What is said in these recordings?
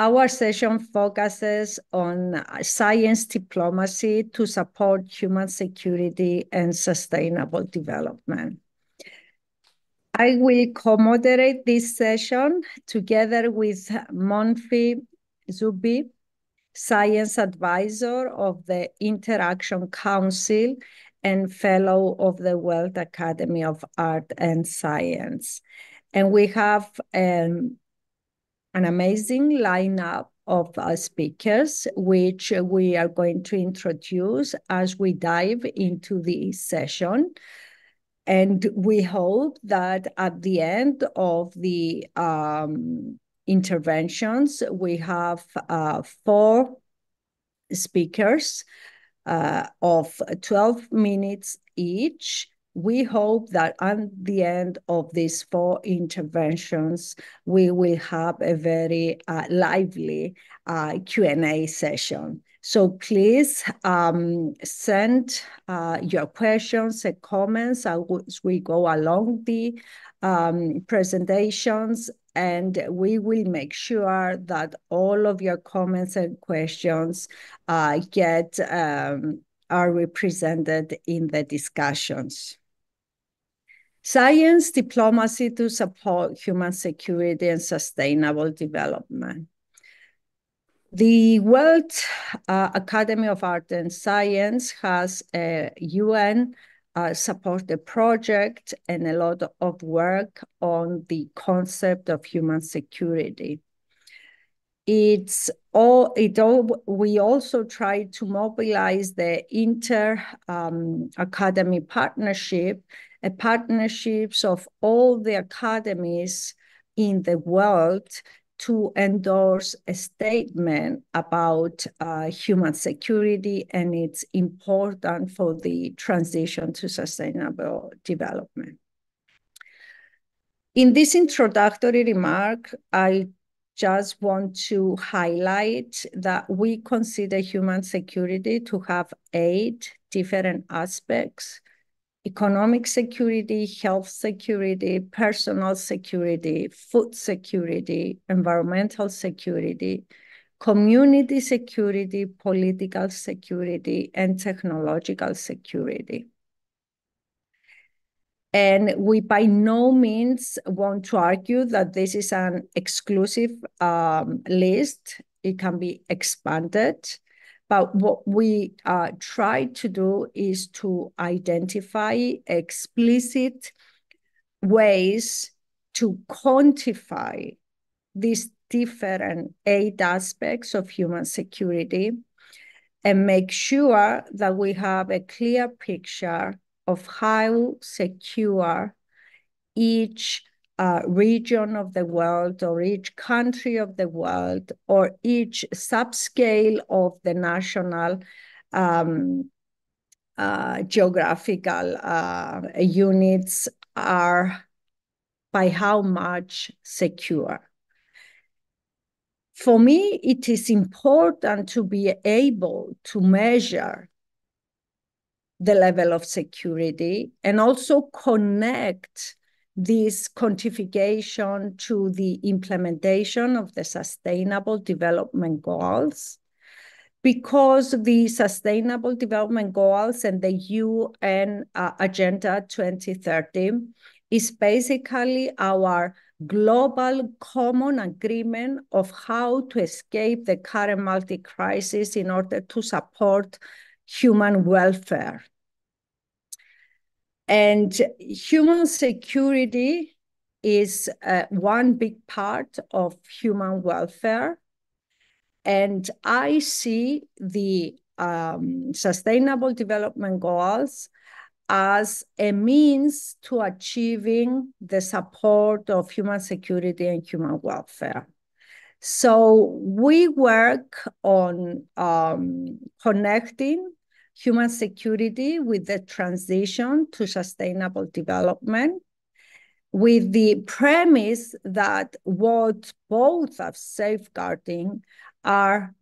Our session focuses on science diplomacy to support human security and sustainable development. I will co-moderate this session together with Moneef Zou'bi, Science Advisor of the Interaction Council and Fellow of the World Academy of Art and Science. And we have um, an amazing lineup of uh, speakers, which we are going to introduce as we dive into the session. And we hope that at the end of the um, interventions, we have uh, four speakers uh, of 12 minutes each we hope that at the end of these four interventions, we will have a very uh, lively uh, Q&A session. So please um, send uh, your questions and comments as we go along the um, presentations and we will make sure that all of your comments and questions uh, get um, are represented in the discussions. Science diplomacy to support human security and sustainable development. The World uh, Academy of Art and Science has a UN uh, supported project and a lot of work on the concept of human security. It's all, it all, we also try to mobilize the inter um, academy partnership partnerships of all the academies in the world to endorse a statement about uh, human security and it's important for the transition to sustainable development. In this introductory remark, I just want to highlight that we consider human security to have eight different aspects economic security, health security, personal security, food security, environmental security, community security, political security, and technological security. And we by no means want to argue that this is an exclusive um, list. It can be expanded. But what we uh, try to do is to identify explicit ways to quantify these different eight aspects of human security and make sure that we have a clear picture of how secure each uh, region of the world or each country of the world or each subscale of the national um, uh, geographical uh, units are by how much secure. For me, it is important to be able to measure the level of security and also connect this quantification to the implementation of the Sustainable Development Goals. Because the Sustainable Development Goals and the UN uh, Agenda 2030 is basically our global common agreement of how to escape the current multi-crisis in order to support human welfare and human security is uh, one big part of human welfare. And I see the um, Sustainable Development Goals as a means to achieving the support of human security and human welfare. So we work on um, connecting human security with the transition to sustainable development, with the premise that what both are safeguarding are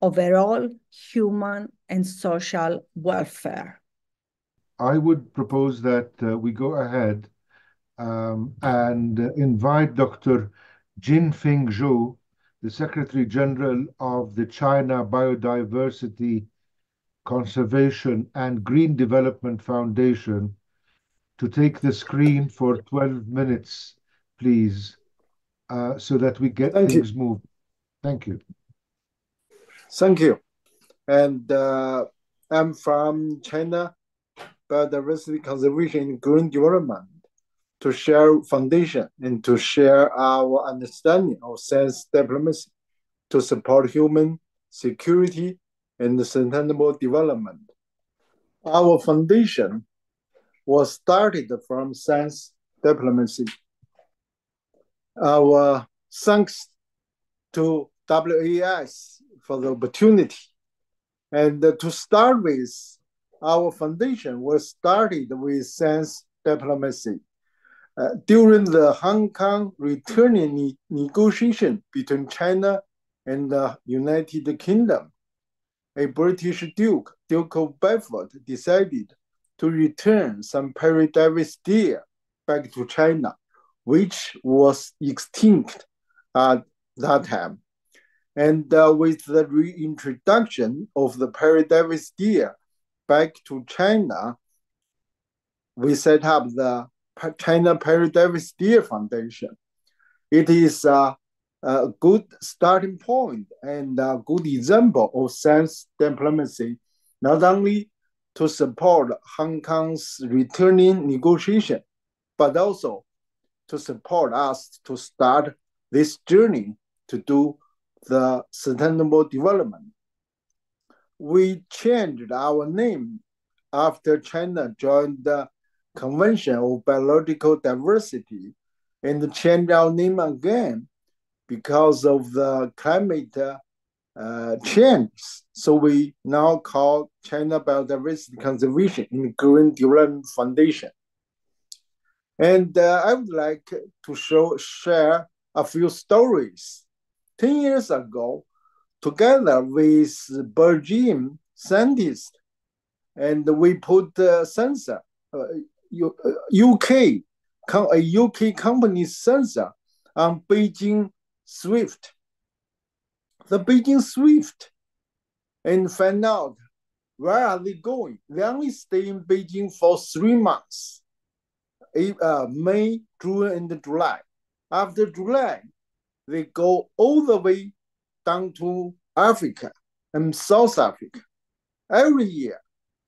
overall human and social welfare. I would propose that uh, we go ahead um, and invite Dr. Jinfeng Zhou, the Secretary General of the China Biodiversity Conservation and Green Development Foundation to take the screen for 12 minutes, please, uh, so that we get Thank things you. moving. Thank you. Thank you. And uh, I'm from China Biodiversity Conservation and Green Development to share foundation and to share our understanding of science diplomacy to support human security and sustainable development. Our foundation was started from science diplomacy. Our thanks to WAAS for the opportunity. And to start with, our foundation was started with science diplomacy. Uh, during the Hong Kong returning ne negotiation between China and the United Kingdom, a British Duke, Duke of Bedford, decided to return some Père David's deer back to China, which was extinct at that time. And uh, with the reintroduction of the Père David's deer back to China, we set up the China Père David's Deer Foundation. It is a, a good starting point and a good example of science diplomacy, not only to support Hong Kong's returning negotiation, but also to support us to start this journey to do the sustainable development. We changed our name after China joined the Convention of Biological Diversity and changed our name again because of the climate uh, change. So we now call China Biodiversity Conservation and Green Development Foundation. And uh, I would like to show share a few stories. 10 years ago, together with Belgium scientists, and we put uh, sensor, uh, UK, a UK company sensor on Beijing Swift. The Beijing Swift, and find out where are they going. They only stay in Beijing for three months, uh, May, June, and July. After July, they go all the way down to Africa and South Africa. Every year,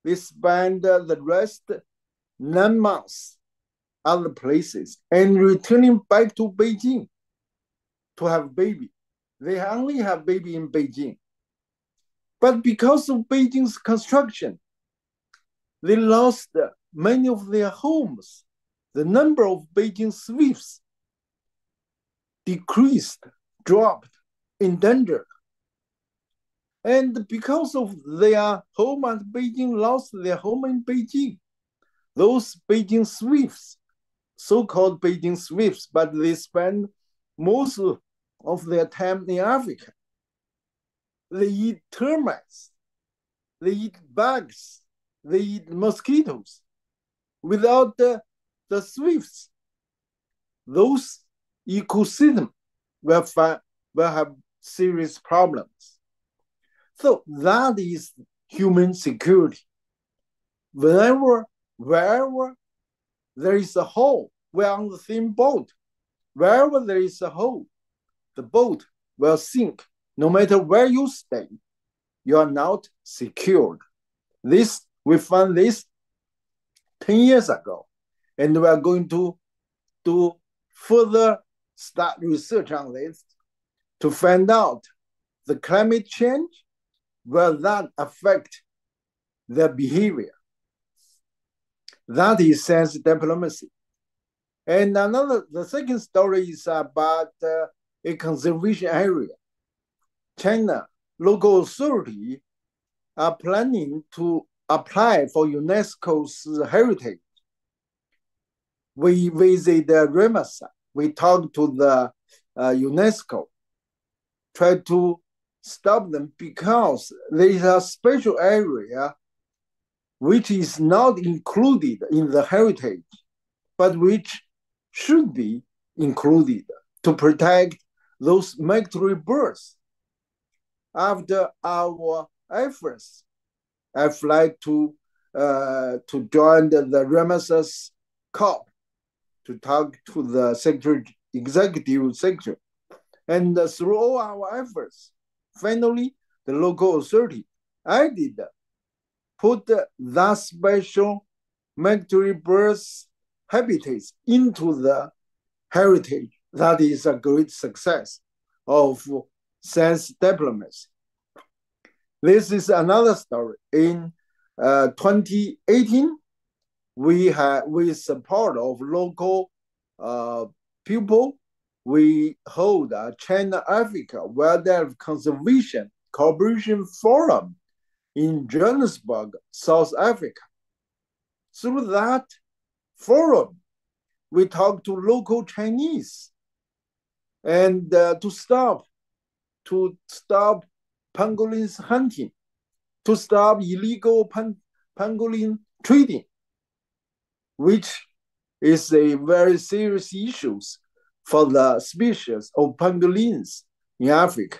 they spend the rest nine months other places and returning back to Beijing to have baby. They only have baby in Beijing. But because of Beijing's construction, they lost many of their homes. The number of Beijing swifts decreased, dropped, endangered. And because of their home at Beijing lost their home in Beijing, those Beijing swifts, so-called Beijing swifts, but they spend most of their time in Africa. They eat termites, they eat bugs, they eat mosquitoes. Without the, the swifts, those ecosystem will, find, will have serious problems. So that is human security. Whenever, wherever there is a hole, we're on the same boat. Wherever there is a hole, the boat will sink. No matter where you stay, you are not secured. This we found this 10 years ago, and we are going to do further start research on this to find out the climate change will that affect their behavior. That is science diplomacy. And another, the second story is about uh, a conservation area. China local authority are planning to apply for UNESCO's heritage. We visit the Ramsar. We talk to the uh, UNESCO, try to stop them because there is a special area which is not included in the heritage, but which should be included to protect those migratory birds. After our efforts, I fly to uh, to join the, the Ramsar COP to talk to the secretary, executive secretary. And uh, through all our efforts, finally, the local authority added, put that special migratory birds habitats into the heritage. That is a great success of science diplomacy. This is another story. In uh, 2018, we had with support of local uh, people, we hold a China Africa Wildlife Conservation Cooperation Forum in Johannesburg, South Africa. Through that forum, we talk to local Chinese and uh, to stop to stop pangolins hunting, to stop illegal pan pangolin trading, which is a very serious issues for the species of pangolins in Africa.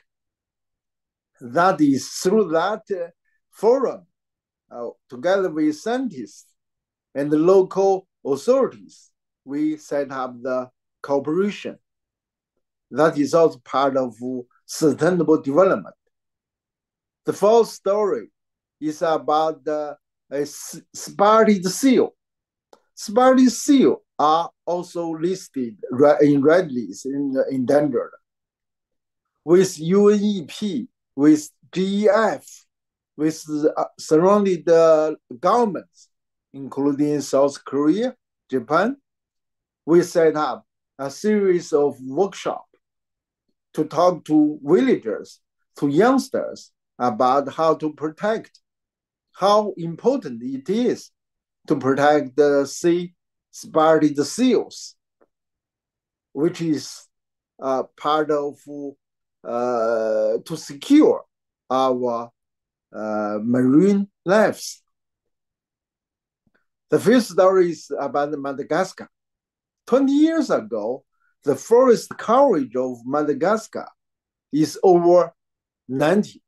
That is through that uh, forum, uh, together with scientists and the local authorities, we set up the cooperation. That is also part of sustainable development. The fourth story is about the uh, spotted seal. Spotted seal are also listed in red list in endangered. With UNEP, with GEF, with uh, surrounding the governments, including South Korea, Japan, we set up a series of workshops to talk to villagers, to youngsters about how to protect, how important it is to protect the sea spotted seals, which is uh, part of uh, to secure our uh, marine lives. The first story is about Madagascar. 20 years ago, the forest coverage of Madagascar is over 90,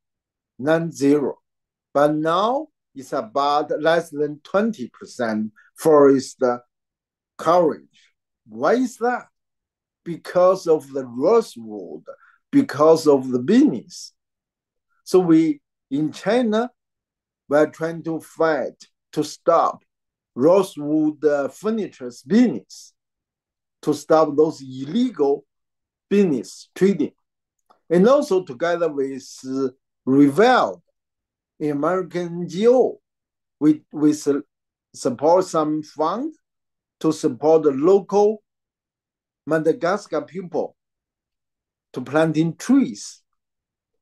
non-zero. But now it's about less than 20% forest coverage. Why is that? Because of the rosewood, because of the business. So we, in China, we're trying to fight to stop rosewood uh, furniture's business to stop those illegal business trading. And also together with uh, Revealed, American NGO, we, we su support some fund to support the local Madagascar people to planting trees.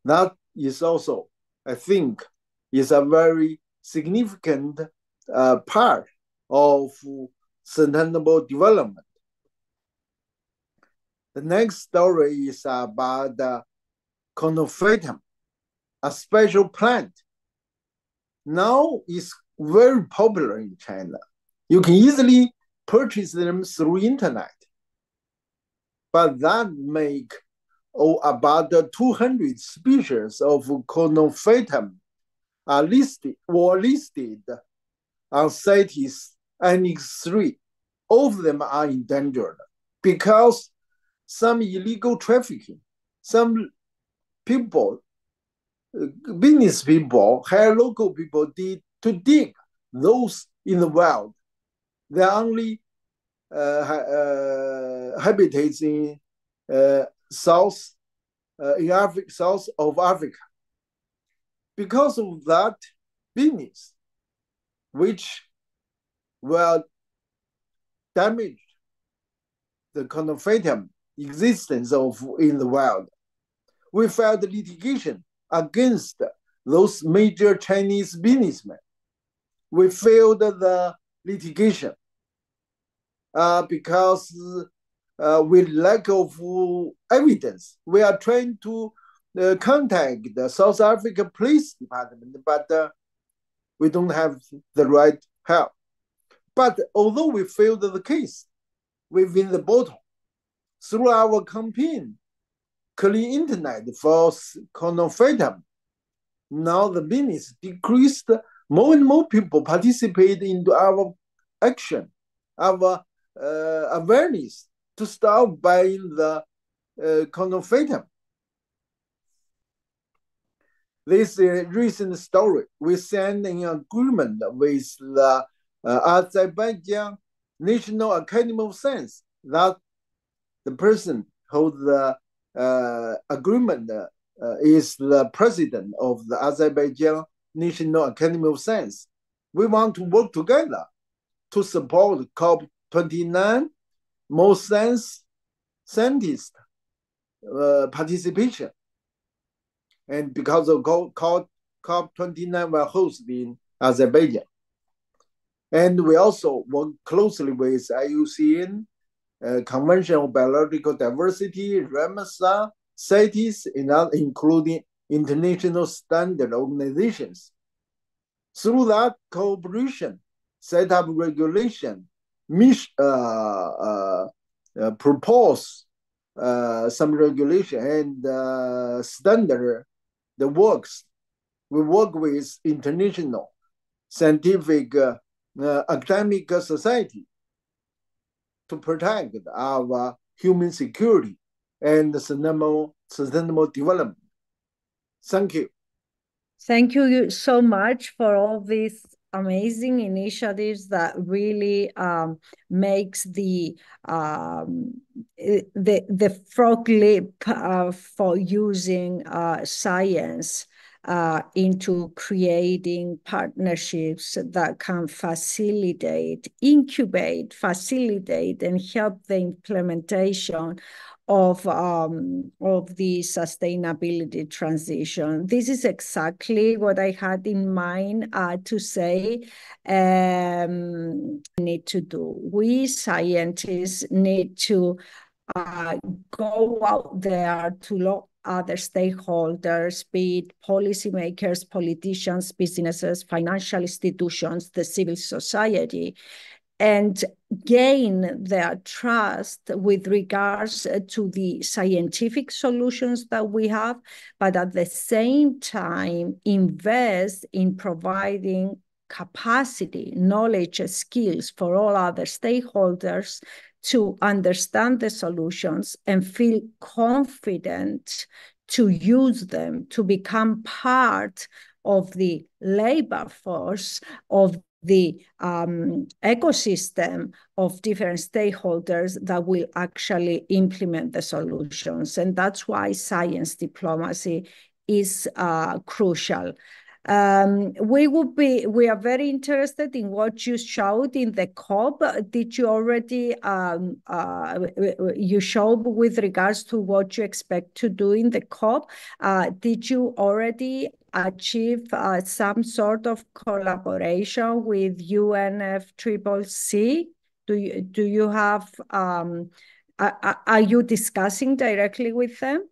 That is also, I think, is a very significant uh, part of sustainable development. The next story is about uh, the conophytum, a special plant. Now it's very popular in China. You can easily purchase them through internet. But that make oh, about 200 species of conophytum are listed or listed on CITES Annex 3. All of them are endangered because some illegal trafficking, some people, business people, hire local people did to dig those in the wild. They're only uh, uh, habitats in uh, south uh, in Africa, south of Africa. Because of that business, which will damage the conophytum existence of in the wild. We filed litigation against those major Chinese businessmen. We failed the litigation uh, because uh, with lack of evidence, we are trying to uh, contact the South Africa Police Department, but uh, we don't have the right help. But although we failed the case, we win the battle through our campaign, clean internet for conophytum. Now the business decreased. More and more people participate into our action, our uh, awareness to stop buying the uh. This uh, recent story, we signed an agreement with the uh, Azerbaijan National Academy of Science that the person who the uh, agreement uh, is the president of the Azerbaijan National Academy of Science. We want to work together to support COP29 more science scientist uh, participation. And because of COP, COP29 were hosted in Azerbaijan. And we also work closely with IUCN, uh, Convention on Biological Diversity, Ramsar, CITES, and not including international standard organizations. Through that cooperation, set up regulation, uh, uh, uh, propose uh, some regulation and uh, standard the works. We work with international scientific uh, uh, academic society to protect our human security and sustainable, sustainable development. Thank you. Thank you so much for all these amazing initiatives that really um, makes the um, the the frog leap uh, for using uh, science uh, into creating partnerships that can facilitate, incubate, facilitate, and help the implementation of um, of the sustainability transition. This is exactly what I had in mind uh, to say. Um, need to do. We scientists need to uh, go out there to look other stakeholders, be it policymakers, politicians, businesses, financial institutions, the civil society, and gain their trust with regards uh, to the scientific solutions that we have, but at the same time invest in providing capacity, knowledge, skills for all other stakeholders to understand the solutions and feel confident to use them to become part of the labor force of the um, ecosystem of different stakeholders that will actually implement the solutions. And that's why science diplomacy is uh, crucial. Um, we would be, we are very interested in what you showed in the COP. Did you already, um, uh, you showed with regards to what you expect to do in the COP. Uh, did you already achieve uh, some sort of collaboration with UNFCCC? Do you, do you have, um, are, are you discussing directly with them?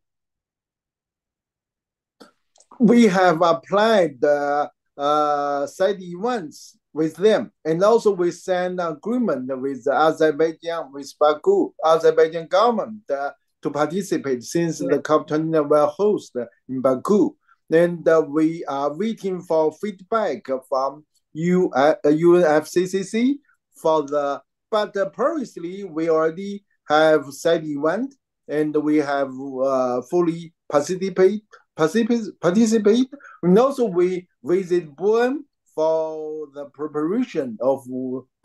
We have applied the uh, side events with them, and also we signed agreement with Azerbaijan, with Baku, Azerbaijan government uh, to participate since the COP29 will host in Baku. And uh, we are waiting for feedback from U, uh, UNFCCC for the, but previously we already have said event and we have uh, fully participate participate. And also we visit Bonn for the preparation of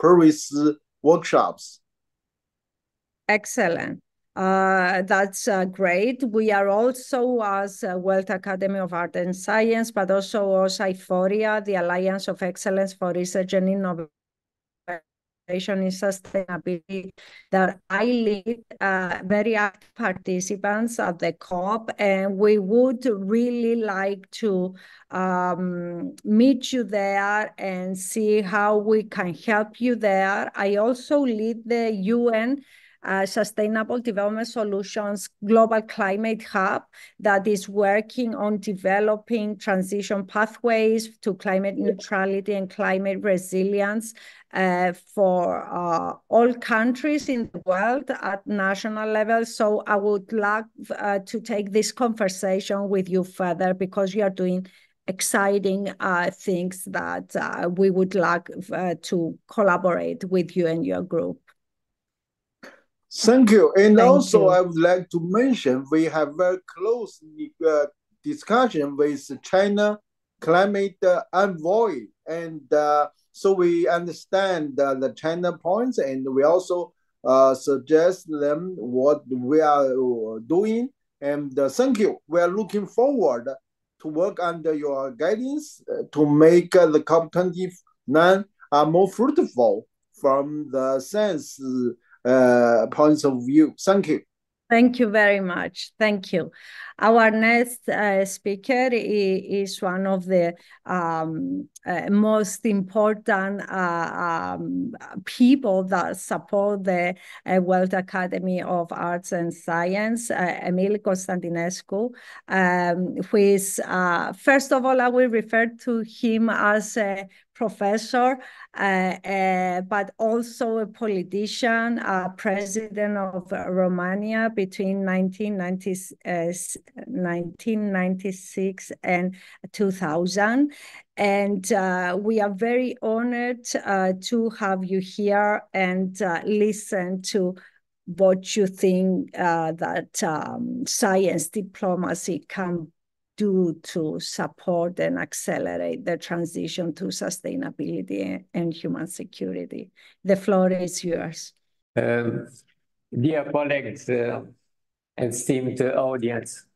Paris workshops. Excellent. Uh, that's uh, great. We are also, as uh, World Academy of Art and Science, but also as AE4RIA, the Alliance of Excellence for Research and Innovation in sustainability that I lead uh, very active participants at the COP, and we would really like to um, meet you there and see how we can help you there. I also lead the UN uh, Sustainable Development Solutions Global Climate Hub that is working on developing transition pathways to climate neutrality and climate resilience uh, for uh, all countries in the world at national level. So I would love uh, to take this conversation with you further because you are doing exciting uh, things that uh, we would like uh, to collaborate with you and your group. Thank you. And Thank also, you. I would like to mention we have very close uh, discussion with China climate uh, envoy, and uh, so we understand uh, the China points, and we also uh, suggest them what we are uh, doing. And uh, thank you. We are looking forward to work under your guidance uh, to make uh, the COP29 uh, more fruitful from the science uh, points of view. Thank you. Thank you very much. Thank you. Our next uh, speaker is, one of the um, uh, most important uh, um, people that support the uh, World Academy of Arts and Science, uh, Emil Constantinescu, um, who is, uh, first of all, I will refer to him as a professor, uh, uh, but also a politician, uh, president of Romania between 1990, 1996 and 2000. And uh, we are very honored uh, to have you here and uh, listen to what you think that um, science diplomacy can do to support and accelerate the transition to sustainability and human security. The floor is yours. Um, dear colleagues uh, and esteemed audience, uh,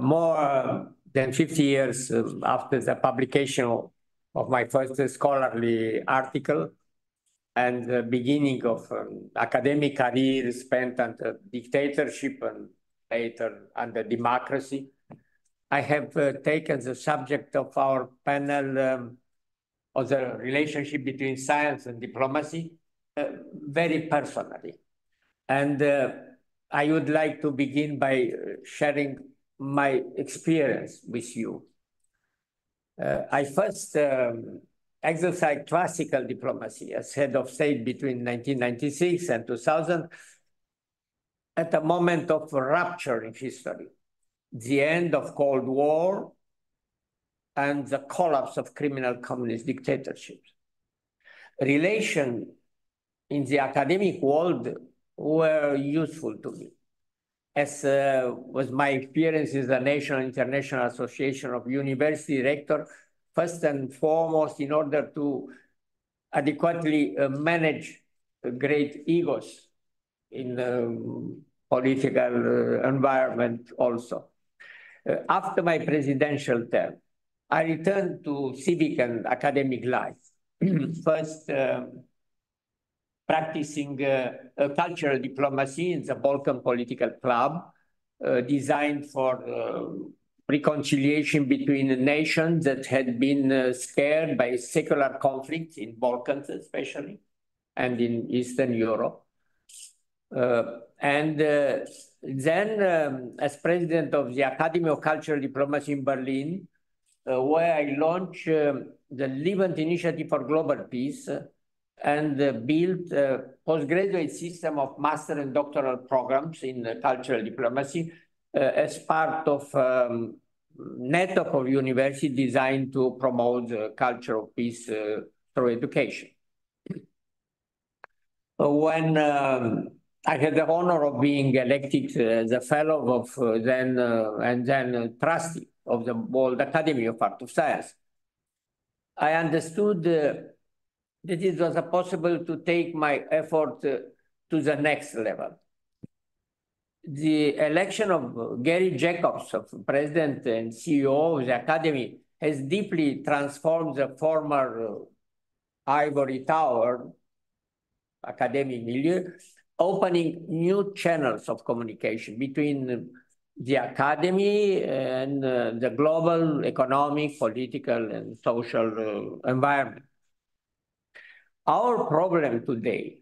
more than 50 years um, after the publication of my first scholarly article and the beginning of um, academic career spent under dictatorship and later under democracy, I have uh, taken the subject of our panel um, of the relationship between science and diplomacy uh, very personally. And uh, I would like to begin by uh, sharing my experience with you. Uh, I first um, exercised classical diplomacy as head of state between 1996 and 2000 at a moment of rupture in history the end of Cold War and the collapse of criminal communist dictatorships. Relations in the academic world were useful to me, as uh, was my experience in the National International Association of University Rector, first and foremost in order to adequately uh, manage great egos in the political uh, environment also. Uh, after my presidential term, I returned to civic and academic life. First, um, practicing uh, cultural diplomacy in the Balkan Political Club, uh, designed for uh, reconciliation between nations that had been scared by secular conflicts in Balkans especially, and in Eastern Europe. And then, um, as president of the Academy of Cultural Diplomacy in Berlin, uh, where I launched um, the Levant Initiative for Global Peace uh, and uh, built a postgraduate system of master and doctoral programs in uh, cultural diplomacy uh, as part of um, network of universities designed to promote the culture of peace uh, through education. when um, I had the honor of being elected as a fellow of uh, then uh, and then uh, trustee of the World Academy of Art of Science. I understood that it was possible to take my effort to the next level. The election of Garry Jacobs, of president and CEO of the Academy, has deeply transformed the former ivory tower academic milieu opening new channels of communication between the academy and uh, the global economic, political, and social uh, environment. Our problem today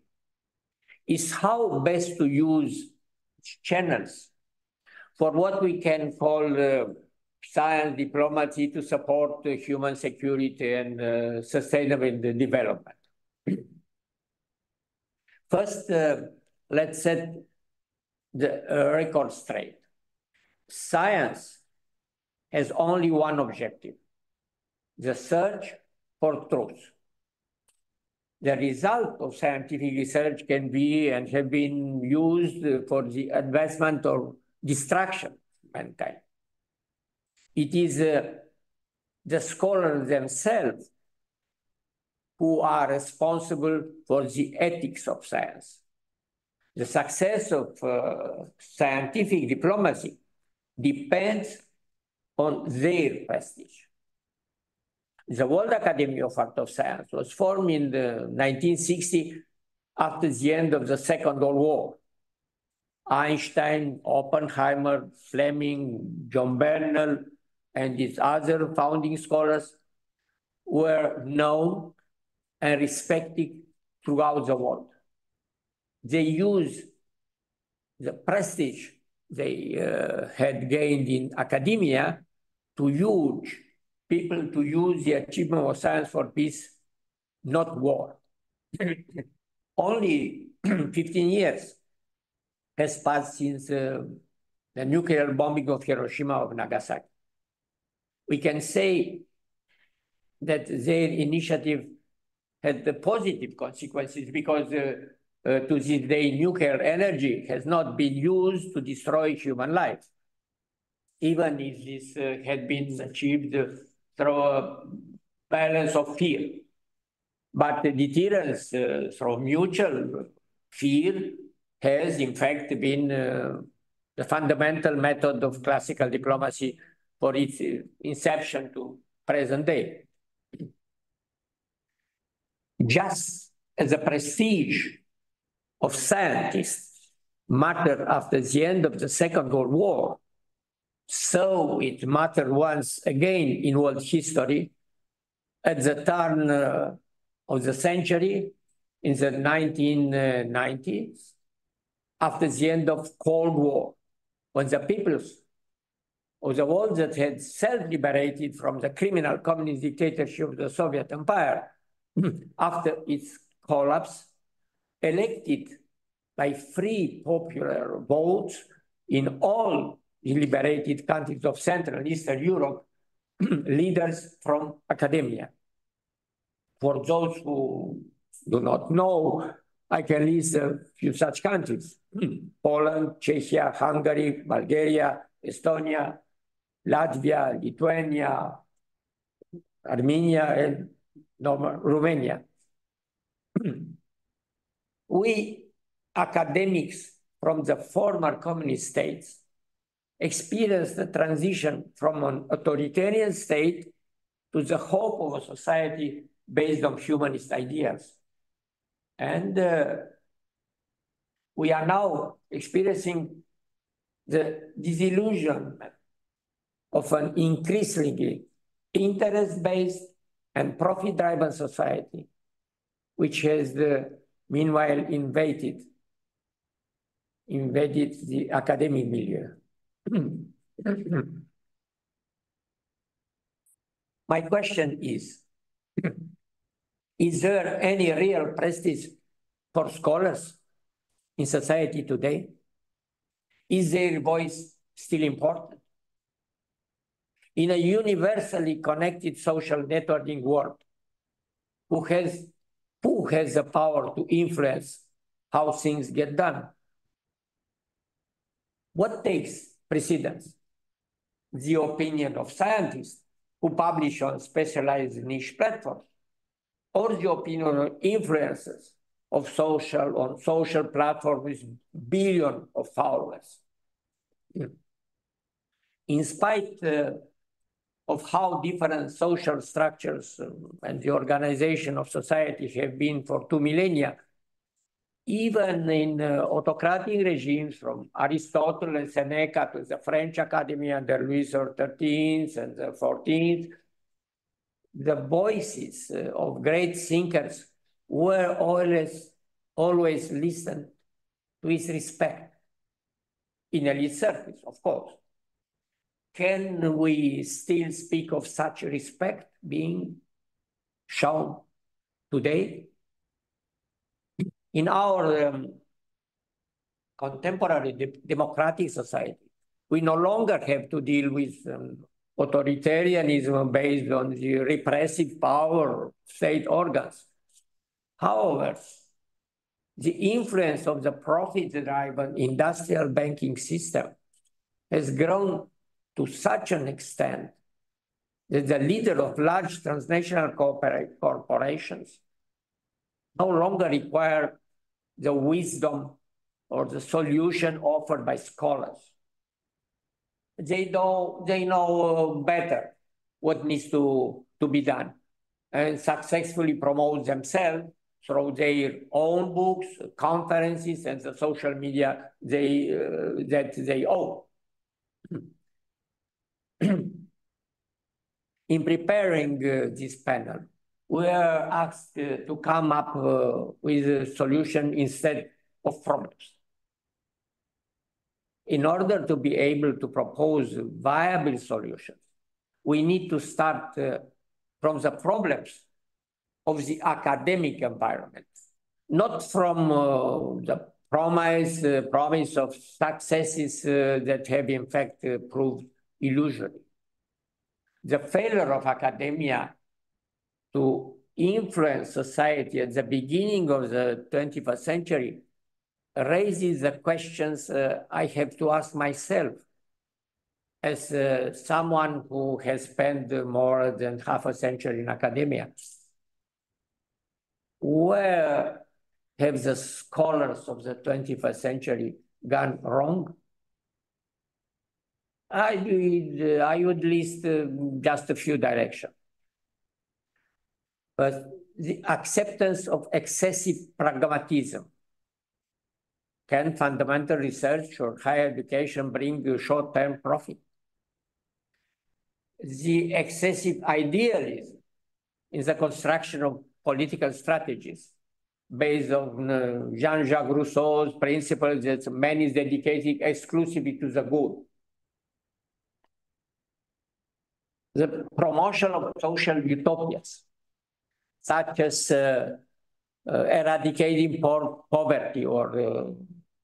is how best to use channels for what we can call uh, science diplomacy to support uh, human security and uh, sustainable development. First, uh, let's set the uh, record straight. Science has only one objective, the search for truth. The result of scientific research can be and have been used for the advancement or destruction of mankind. It is uh, the scholars themselves who are responsible for the ethics of science. The success of uh, scientific diplomacy depends on their prestige. The World Academy of Art of Science was formed in the 1960 after the end of the Second World War. Einstein, Oppenheimer, Fleming, John Bernal, and these other founding scholars were known and respected throughout the world. They used the prestige they uh, had gained in academia to use people to use the achievement of science for peace, not war. Only 15 years has passed since uh, the nuclear bombing of Hiroshima of Nagasaki. We can say that their initiative had the positive consequences because uh, uh, to this day, nuclear energy has not been used to destroy human life, even if this uh, had been achieved through a balance of fear. But the deterrence uh, through mutual fear has, in fact, been uh, the fundamental method of classical diplomacy for its inception to present day. Just as the prestige of scientists mattered after the end of the Second World War, so it mattered once again in world history. At the turn uh, of the century in the 1990s, after the end of Cold War, when the peoples of the world that had self-liberated from the criminal communist dictatorship of the Soviet Empire after its collapse, elected by free popular votes in all liberated countries of Central and Eastern Europe, leaders from academia. For those who do not know, I can list a few such countries. Poland, Czechia, Hungary, Bulgaria, Estonia, Latvia, Lithuania, Armenia, and Romania. we academics from the former communist states experienced the transition from an authoritarian state to the hope of a society based on humanist ideas. And uh, we are now experiencing the disillusionment of an increasingly interest-based and profit-driven society, which has uh, meanwhile invaded, invaded the academic milieu. My question is, is there any real prestige for scholars in society today? Is their voice still important? In a universally connected social networking world, who has, who has the power to influence how things get done? What takes precedence? The opinion of scientists who publish on specialized niche platforms, or the opinion of influencers of social on social platforms with billion of followers. In spite uh, of how different social structures um, and the organization of society have been for two millennia, even in uh, autocratic regimes from Aristotle and Seneca to the French Academy under Louis XIII and the XIV, the voices uh, of great thinkers were always, always listened to with respect in elite circles, of course. Can we still speak of such respect being shown today? In our um, contemporary de democratic society, we no longer have to deal with um, authoritarianism based on the repressive power of state organs. However, the influence of the profit-driven industrial banking system has grown to such an extent that the leader of large transnational corporations no longer require the wisdom or the solution offered by scholars. They know, they know better what needs to, to be done and successfully promote themselves through their own books, conferences, and the social media they, uh, that they own. In preparing uh, this panel, we are asked to come up uh, with a solution instead of problems. In order to be able to propose viable solutions, we need to start uh, from the problems of the academic environment, not from uh, the promise, uh, promise of successes uh, that have in fact uh, proved illusory. The failure of academia to influence society at the beginning of the 21st century raises the questions uh, I have to ask myself as uh, someone who has spent more than half a century in academia. Where have the scholars of the 21st century gone wrong? I would, I would list uh, just a few directions. But the acceptance of excessive pragmatism. Can fundamental research or higher education bring you short-term profit? The excessive idealism in the construction of political strategies based on uh, Jean-Jacques Rousseau's principle that man is dedicated exclusively to the good. The promotion of social utopias, such as uh, uh, eradicating po poverty or uh,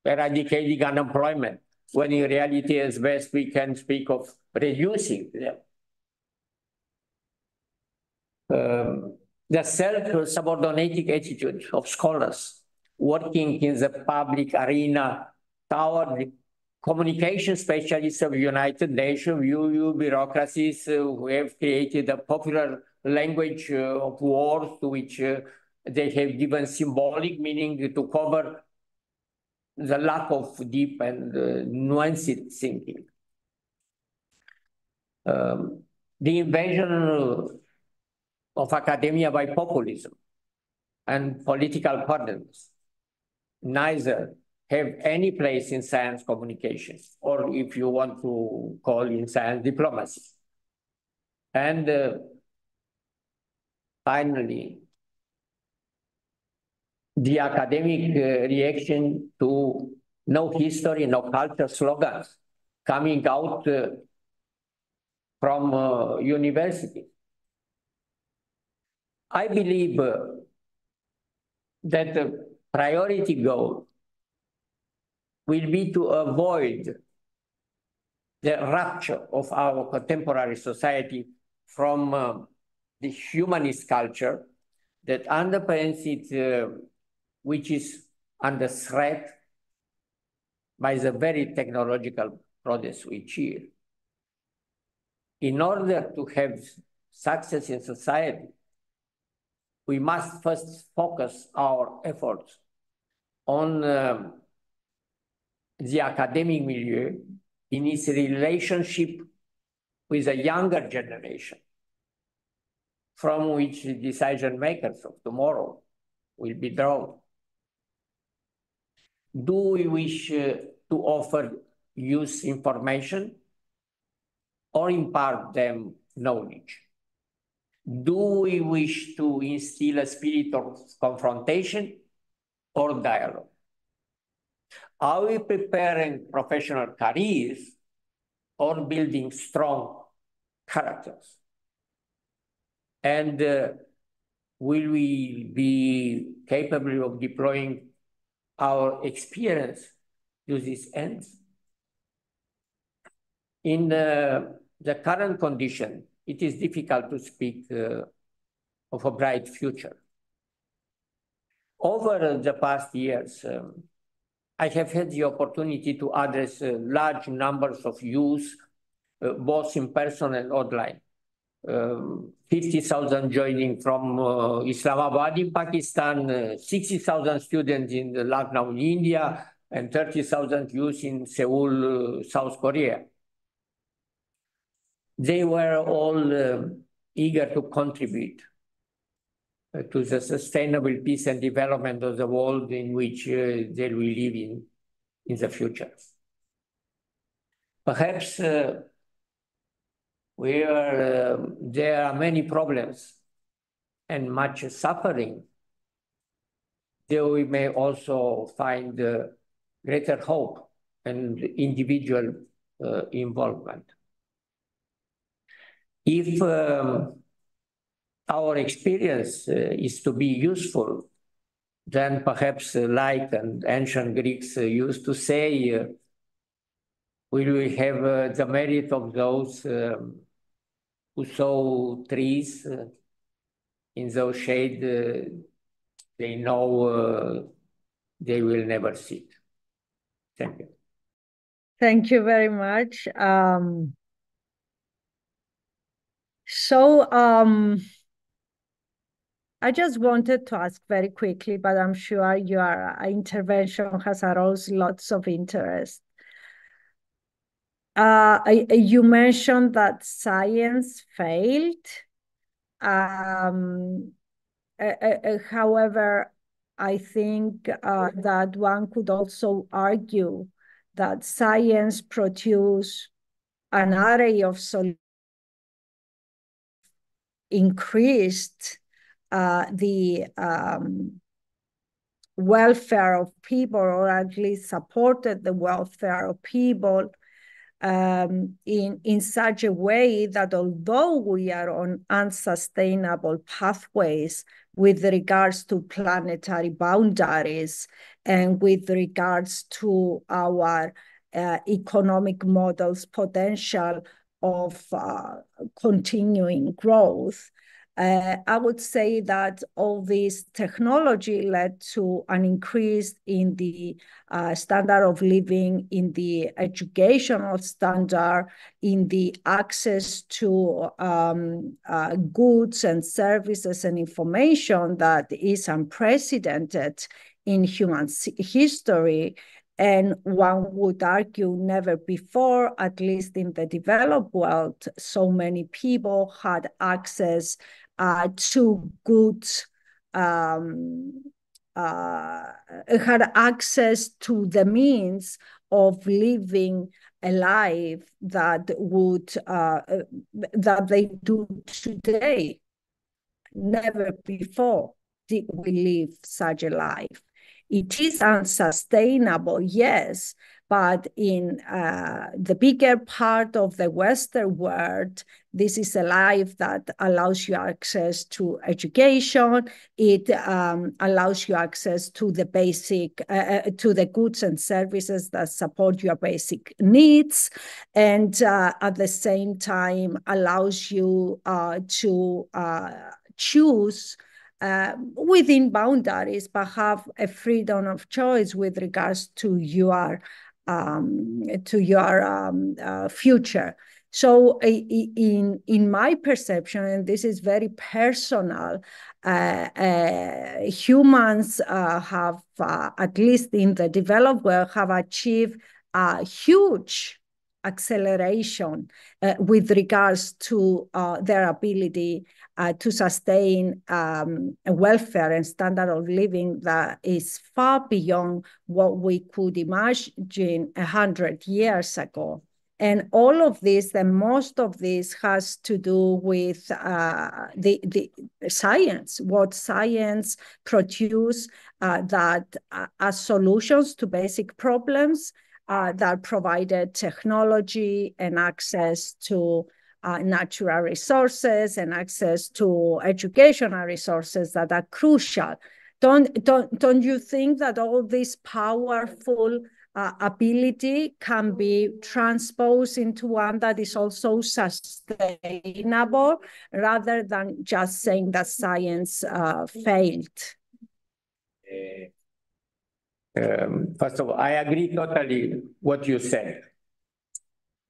eradicating unemployment, when in reality, as best we can speak of reducing them. Um, the self-subordinating attitude of scholars working in the public arena toward the communication specialists of United Nations, view bureaucracies uh, who have created a popular language uh, of wars to which uh, they have given symbolic meaning to cover the lack of deep and nuanced thinking. Um, the invasion of academia by populism and political pardons neither have any place in science communications, or if you want to call in science diplomacy. And uh, finally, the academic uh, reaction to no history, no culture slogans coming out uh, from uh, university. I believe uh, that the priority goal will be to avoid the rupture of our contemporary society from uh, the humanist culture that underpins it, uh, which is under threat by the very technological progress we cheer. In order to have success in society, we must first focus our efforts on um, the academic milieu in its relationship with a younger generation from which decision makers of tomorrow will be drawn. Do we wish uh, to offer use information or impart them knowledge? Do we wish to instill a spirit of confrontation or dialogue? Are we preparing professional careers or building strong characters? And uh, will we be capable of deploying our experience to these ends? In the, the current condition, it is difficult to speak uh, of a bright future. Over the past years, um, I have had the opportunity to address uh, large numbers of youth, uh, both in person and online. Um, 50,000 joining from uh, Islamabad in Pakistan, uh, 60,000 students in Lucknow in India, and 30,000 youth in Seoul, uh, South Korea. They were all um, eager to contribute uh, to the sustainable peace and development of the world in which uh, they will live in in the future. Perhaps uh, where uh, there are many problems and much suffering, there we may also find uh, greater hope and individual uh, involvement. If um, our experience uh, is to be useful, then perhaps uh, like and ancient Greeks uh, used to say, will we have the merit of those um, who saw trees in those shade, they know they will never see. Thank you. Thank you very much. Um, so um, I just wanted to ask very quickly, but I'm sure your intervention has aroused lots of interest. Uh, you mentioned that science failed. Um, uh, however, I think uh, that one could also argue that science produced an array of solutions increased uh, the um, welfare of people, or at least supported the welfare of people um, in, in such a way that although we are on unsustainable pathways with regards to planetary boundaries and with regards to our uh, economic models potential of uh, continuing growth, uh, I would say that all this technology led to an increase in the uh, standard of living, in the educational standard, in the access to um, uh, goods and services and information that is unprecedented in human history. And one would argue never before, at least in the developed world, so many people had access uh, to good um, uh, had access to the means of living a life that would uh, that they do today. Never before did we live such a life. It is unsustainable, yes, but in uh, the bigger part of the Western world, this is a life that allows you access to education. It um, allows you access to the basic, uh, uh, to the goods and services that support your basic needs. And uh, at the same time, allows you uh, to uh, choose uh, within boundaries, but have a freedom of choice with regards to your um, to your um, uh, future. So in, in my perception, and this is very personal, uh, uh, humans uh, have, uh, at least in the developed world, have achieved a huge acceleration uh, with regards to uh, their ability to sustain um, a welfare and standard of living that is far beyond what we could imagine a hundred years ago. And all of this, and most of this has to do with uh, the, the science, what science produce uh, that uh, as solutions to basic problems uh, that provided technology and access to uh, natural resources and access to educational resources that are crucial. Don't, don't, don't you think that all this powerful uh, ability can be transposed into one that is also sustainable rather than just saying that science uh, failed? Um, first of all, I agree totally what you said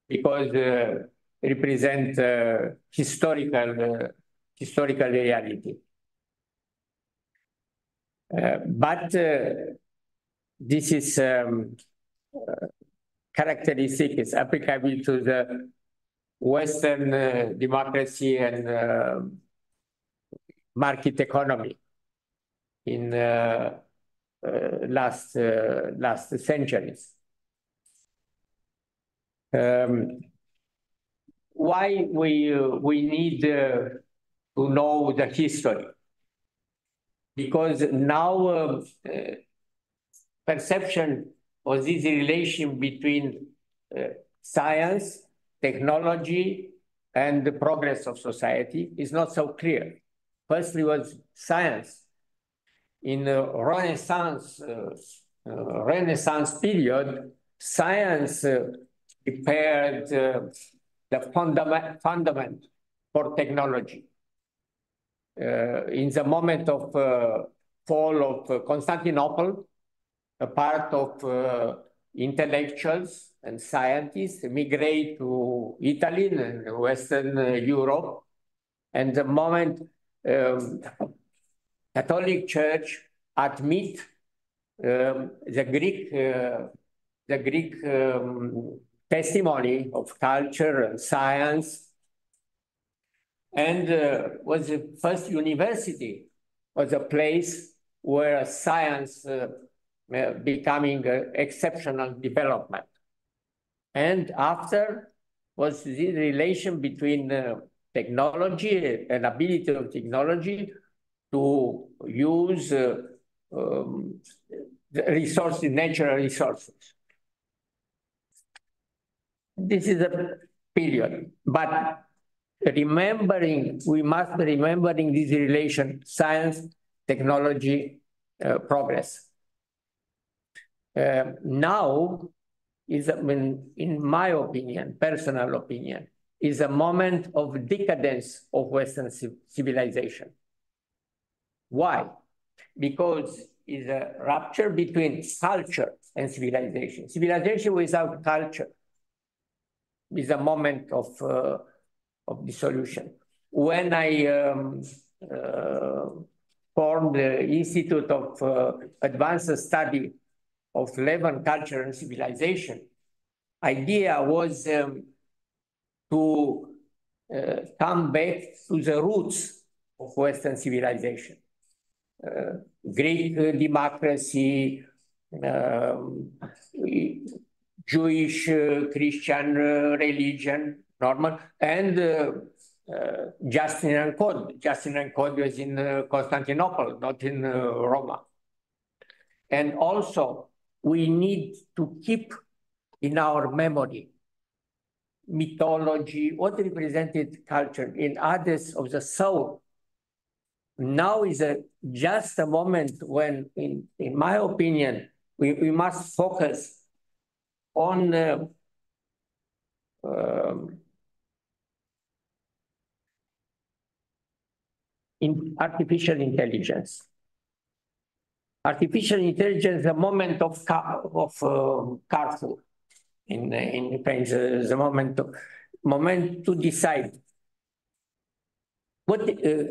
because uh, represent uh, historical uh, historical reality. Uh, but uh, this is um, characteristic is applicable to the Western uh, democracy and uh, market economy in uh, last last centuries. Um, why we we need to know the history? Because now perception or this relation between uh, science, technology, and the progress of society is not so clear. Firstly was science. In the Renaissance, uh, uh, Renaissance period, science uh, prepared uh, the fundament, fundament for technology. Uh, in the moment of fall of Constantinople, a part of uh, intellectuals and scientists migrate to Italy and Western uh, Europe. And the moment um, Catholic Church admit um, the Greek, uh, the Greek um, testimony of culture and science, and uh, was the first university, was a place where science uh, uh, becoming exceptional development. And after was the relation between uh, technology and ability of technology to use uh, um, resources, natural resources. This is a period, but remembering, we must be remembering this relation, science, technology, uh, progress. Uh, now is, I mean, in my opinion, personal opinion, is a moment of decadence of Western civilization. Why? Because it's a rupture between culture and civilization. Civilization without culture is a moment of, uh, of dissolution. When I um, uh, formed the Institute of uh, Advanced Study of Levant culture and civilization. Idea was um, to uh, come back to the roots of Western civilization. Uh, Greek democracy, um, Jewish, uh, Christian uh, religion, normal, and uh, uh, Justinian Code. Justinian Code was in Constantinople, not in Roma. And also we need to keep in our memory mythology, what represented culture in others of the soul. Now is a, just a moment when, in, in my opinion, we, we must focus on uh, um, in artificial intelligence artificial intelligence, the moment of, of uh, Carrefour in, in French, uh, the moment, of, moment to decide what, uh,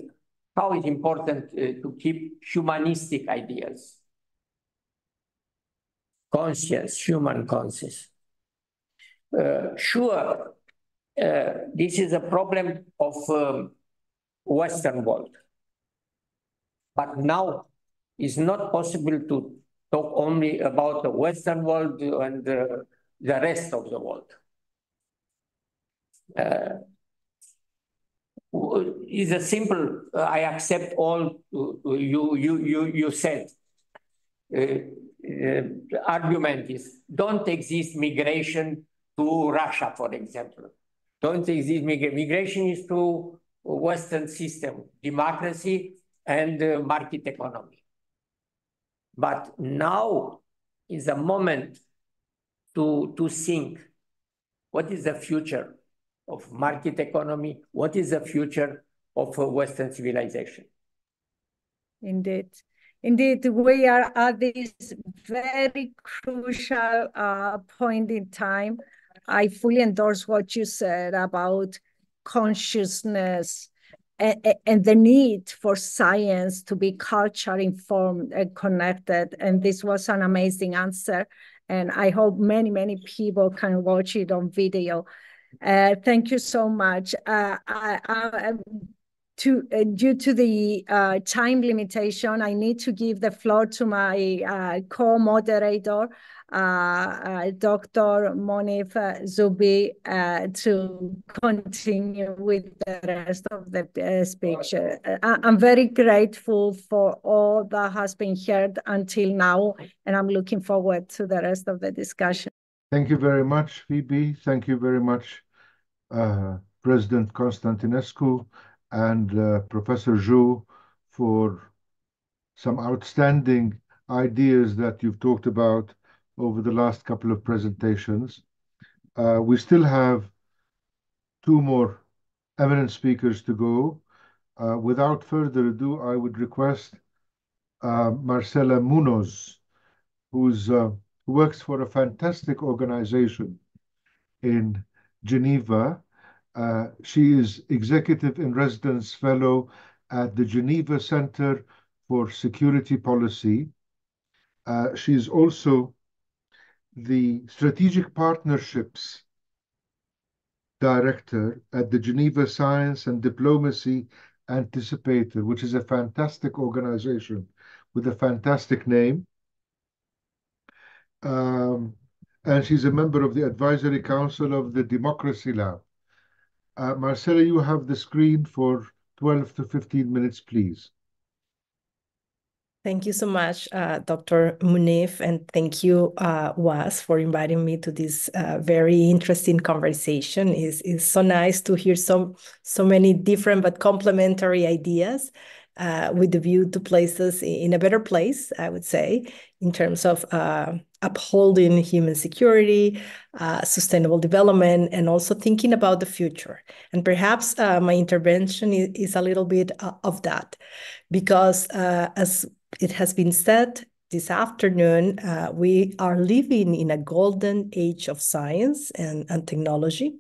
how is important uh, to keep humanistic ideas, conscience, human conscience. Uh, sure, uh, this is a problem of um, Western world. But now it's not possible to talk only about the Western world and the, the rest of the world. uh, is a simple, uh, I accept all uh, you, you, you, you said. Uh, uh, argument is don't exist migration to Russia, for example. Don't exist mig migration is to Western system, democracy and uh, market economy. But now is a moment to, to think what is the future of market economy? What is the future of Western civilization? Indeed. Indeed, we are at this very crucial uh, point in time. I fully endorse what you said about consciousness and, the need for science to be culture informed and connected. And this was an amazing answer. And I hope many, many people can watch it on video. Uh, thank you so much. Uh, I, I, to uh, due to the uh, time limitation, I need to give the floor to my uh, co-moderator, uh, uh, Dr. Moneef Zou'bi, uh, to continue with the rest of the speech. I'm very grateful for all that has been heard until now, and I'm looking forward to the rest of the discussion. Thank you very much, Phoebe. Thank you very much, President Constantinescu and uh, Professor Zhou for some outstanding ideas that you've talked about over the last couple of presentations. Uh, we still have two more eminent speakers to go. Uh, without further ado, I would request uh, Marcela Muñoz, who's, uh, who works for a fantastic organization in Geneva she is Executive in Residence Fellow at the Geneva Center for Security Policy. Uh, she is also the Strategic Partnerships Director at the Geneva Science and Diplomacy Anticipator, which is a fantastic organization with a fantastic name. Um, and she's a member of the Advisory Council of the Democracy Lab. Uh, Marcela, you have the screen for 12 to 15 minutes, please. Thank you so much, uh, Dr. Moneef, and thank you, uh, WAAS, for inviting me to this very interesting conversation. It's, so nice to hear so, so many different but complementary ideas with the view to place us in a better place, I would say, in terms of upholding human security, uh, sustainable development, and also thinking about the future. And perhaps uh, my intervention is, is, a little bit uh, of that, because uh, as it has been said this afternoon, we are living in a golden age of science and, and technology.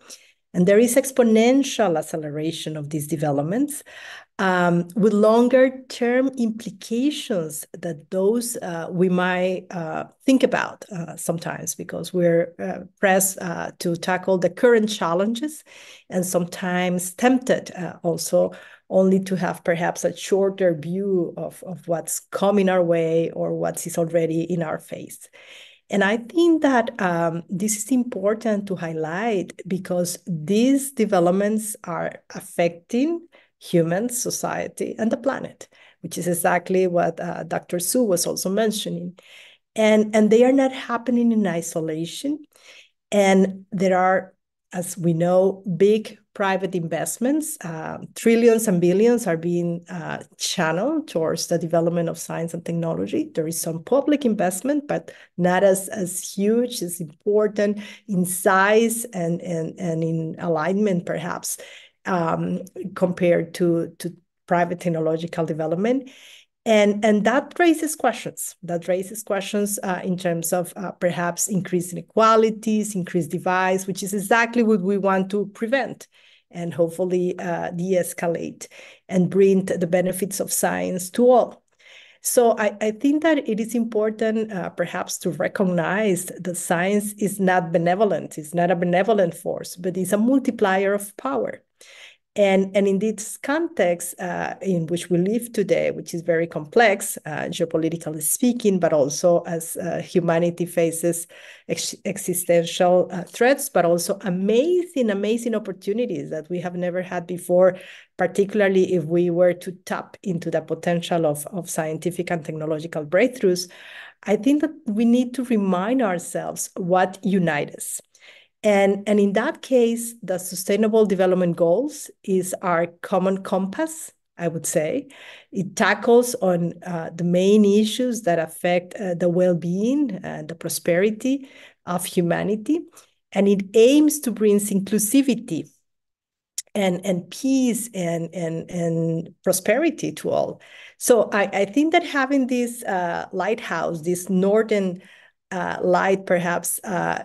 And there is exponential acceleration of these developments um, with longer term implications that those uh, we might uh, think about uh, sometimes because we're uh, pressed uh, to tackle the current challenges and sometimes tempted uh, also only to have perhaps a shorter view of, of what's coming our way or what is already in our face. And I think that um, this is important to highlight because these developments are affecting humans, society, and the planet, which is exactly what uh, Dr. Su was also mentioning. And, and they are not happening in isolation. And there are, as we know, big private investments. Uh, trillions and billions are being uh, channeled towards the development of science and technology. There is some public investment, but not as, as huge, as important in size and, and, and in alignment, perhaps, um, compared to, to private technological development. And, and that raises questions. That raises questions uh, in terms of uh, perhaps increased inequalities, increased divides, which is exactly what we want to prevent and hopefully uh, de-escalate and bring the benefits of science to all. So I, I think that it is important uh, perhaps to recognize that science is not benevolent. It's not a benevolent force, but it's a multiplier of power. And, and in this context uh, in which we live today, which is very complex, uh, geopolitically speaking, but also as uh, humanity faces ex existential uh, threats, but also amazing, amazing opportunities that we have never had before, particularly if we were to tap into the potential of, of scientific and technological breakthroughs, I think that we need to remind ourselves what unites us. And, and in that case, the Sustainable Development Goals is our common compass, I would say. It tackles on uh, the main issues that affect uh, the well-being and the prosperity of humanity. And it aims to bring inclusivity and, and peace and, and, and prosperity to all. So I, I think that having this uh, lighthouse, this northern uh, light perhaps uh,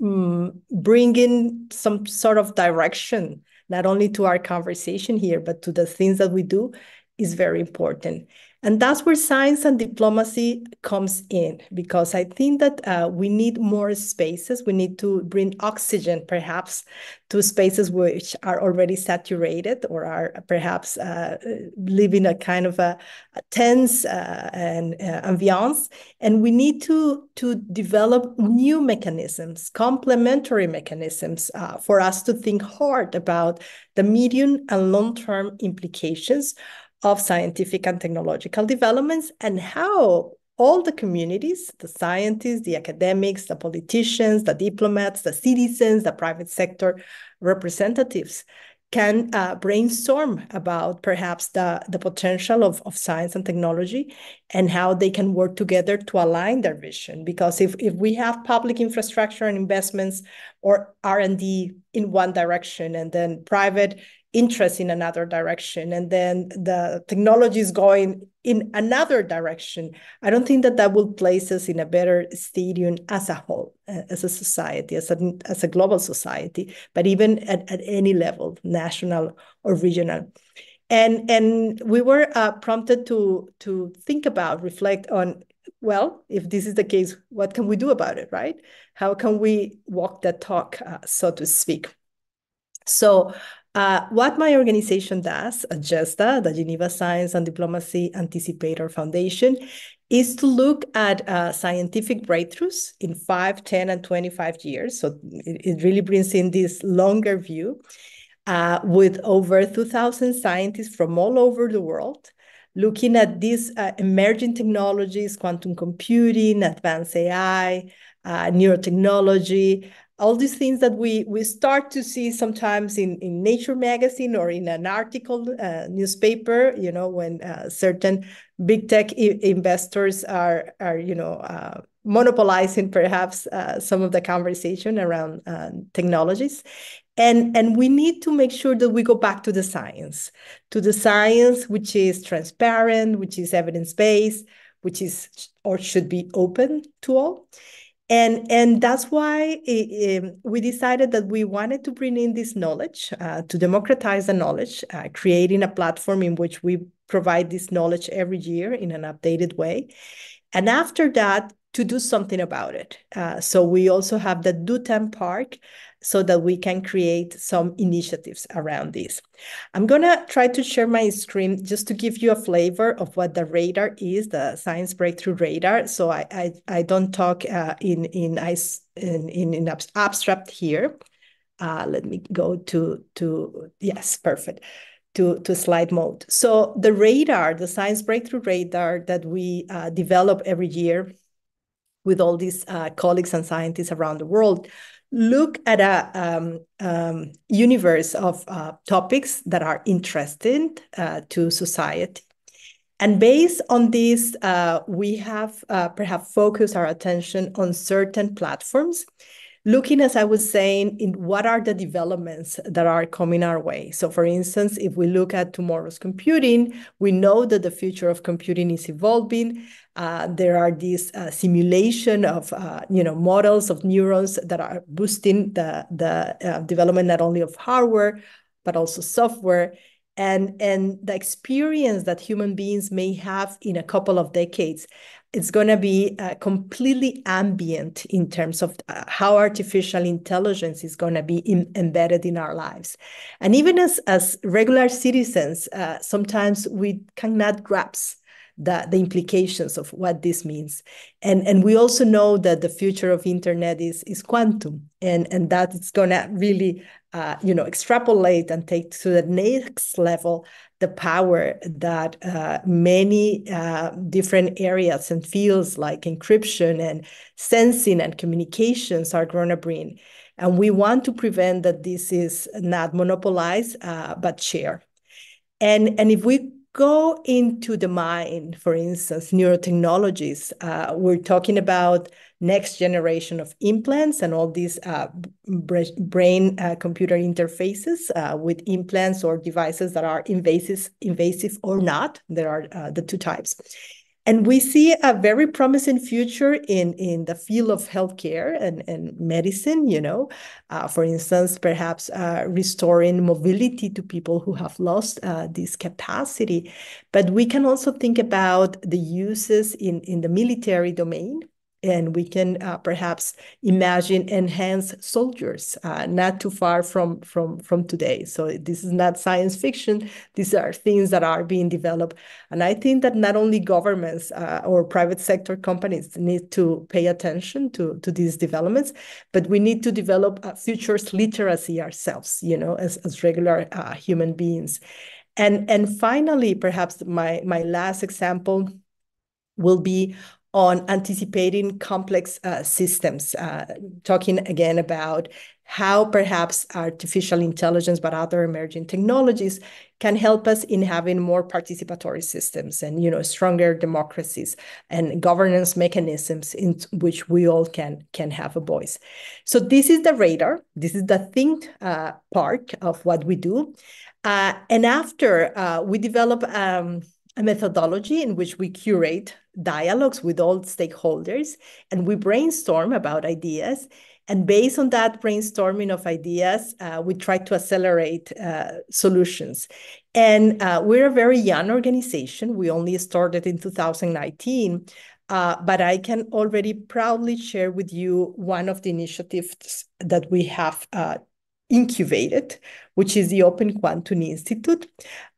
mm, bring in some sort of direction, not only to our conversation here, but to the things that we do is very important. And that's where science and diplomacy comes in, because I think that uh, we need more spaces. We need to bring oxygen, perhaps, to spaces which are already saturated or are perhaps uh, living a kind of a, a tense uh, and uh, ambiance. And we need to, to develop new mechanisms, complementary mechanisms uh, for us to think hard about the medium and long-term implications of scientific and technological developments and how all the communities, the scientists, the academics, the politicians, the diplomats, the citizens, the private sector representatives can uh, brainstorm about perhaps the, the potential of, of science and technology and how they can work together to align their vision. Because if, if we have public infrastructure and investments or R&D in one direction and then private interest in another direction and then the technology is going in another direction. I don't think that that will place us in a better stadium as a whole as a society as a, as a global society but even at, at any level national or regional. And and we were uh, prompted to to think about reflect on well if this is the case what can we do about it right? How can we walk that talk uh, so to speak? So uh, what my organization does, GESDA, the Geneva Science and Diplomacy Anticipator Foundation, is to look at uh, scientific breakthroughs in 5, 10, and 25 years. So it, it really brings in this longer view uh, with over 2,000 scientists from all over the world looking at these uh, emerging technologies, quantum computing, advanced AI, uh, neurotechnology, all these things that we we start to see sometimes in in nature magazine or in an article uh, newspaper you know when uh, certain big tech investors are are you know uh, monopolizing perhaps uh, some of the conversation around uh, technologies. And and we need to make sure that we go back to the science to the science which is transparent which is evidence based which is or should be open to all and and that's why it, um, we decided that we wanted to bring in this knowledge uh, to democratize the knowledge uh, creating a platform in which we provide this knowledge every year in an updated way. And after that to do something about it. Uh, so we also have the do time park so that we can create some initiatives around this. I'm going to try to share my screen just to give you a flavor of what the radar is, the Science Breakthrough Radar. So I, I, I don't talk uh, in, in, in, in, abstract here. Uh, let me go to, to yes, perfect. To, to slide mode. So the radar, the Science Breakthrough Radar that we uh, develop every year with all these uh, colleagues and scientists around the world look at a um, um, universe of uh, topics that are interesting uh, to society. And based on this, uh, we have uh, perhaps focused our attention on certain platforms looking, as I was saying, in what are the developments that are coming our way. So for instance, if we look at tomorrow's computing, we know that the future of computing is evolving. Uh, there are these uh, simulation of uh, you know models of neurons that are boosting the the uh, development not only of hardware but also software and and the experience that human beings may have in a couple of decades it's going to be uh, completely ambient in terms of uh, how artificial intelligence is going to be in, embedded in our lives. And even as, as regular citizens, uh, sometimes we cannot grasp the, the implications of what this means. And, and we also know that the future of internet is, is quantum and, and that it's going to really uh, you know, extrapolate and take to the next level the power that uh, many uh, different areas and fields like encryption and sensing and communications are going to bring. And we want to prevent that this is not monopolized, uh, but shared. And, and if we go into the mind, for instance, neurotechnologies, uh, we're talking about next generation of implants and all these uh, brain uh, computer interfaces uh, with implants or devices that are invasive, invasive or not. There are uh, the two types. And we see a very promising future in, in the field of healthcare and, and medicine, you know, uh, for instance, perhaps uh, restoring mobility to people who have lost uh, this capacity. But we can also think about the uses in, in the military domain and we can uh, perhaps imagine enhanced soldiers uh, not too far from from from today. So this is not science fiction. These are things that are being developed. And i think that not only governments uh, or private sector companies need to pay attention to to these developments but we need to develop a futures literacy ourselves you know as, as regular uh, human beings. And and finally perhaps my my last example will be on anticipating complex uh, systems, uh, talking again about how perhaps artificial intelligence, but other emerging technologies can help us in having more participatory systems and you know stronger democracies and governance mechanisms in which we all can can have a voice. So this is the radar. This is the think uh, part of what we do, uh, and after uh, we develop. Um, a methodology in which we curate dialogues with all stakeholders and we brainstorm about ideas. And based on that brainstorming of ideas, uh, we try to accelerate uh, solutions. And uh, we're a very young organization. We only started in 2019. Uh, but I can already proudly share with you one of the initiatives that we have uh, incubated, which is the Open Quantum Institute.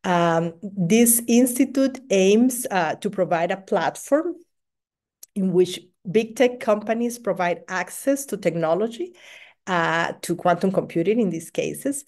Um, this institute aims uh, to provide a platform in which big tech companies provide access to technology, uh, to quantum computing in these cases.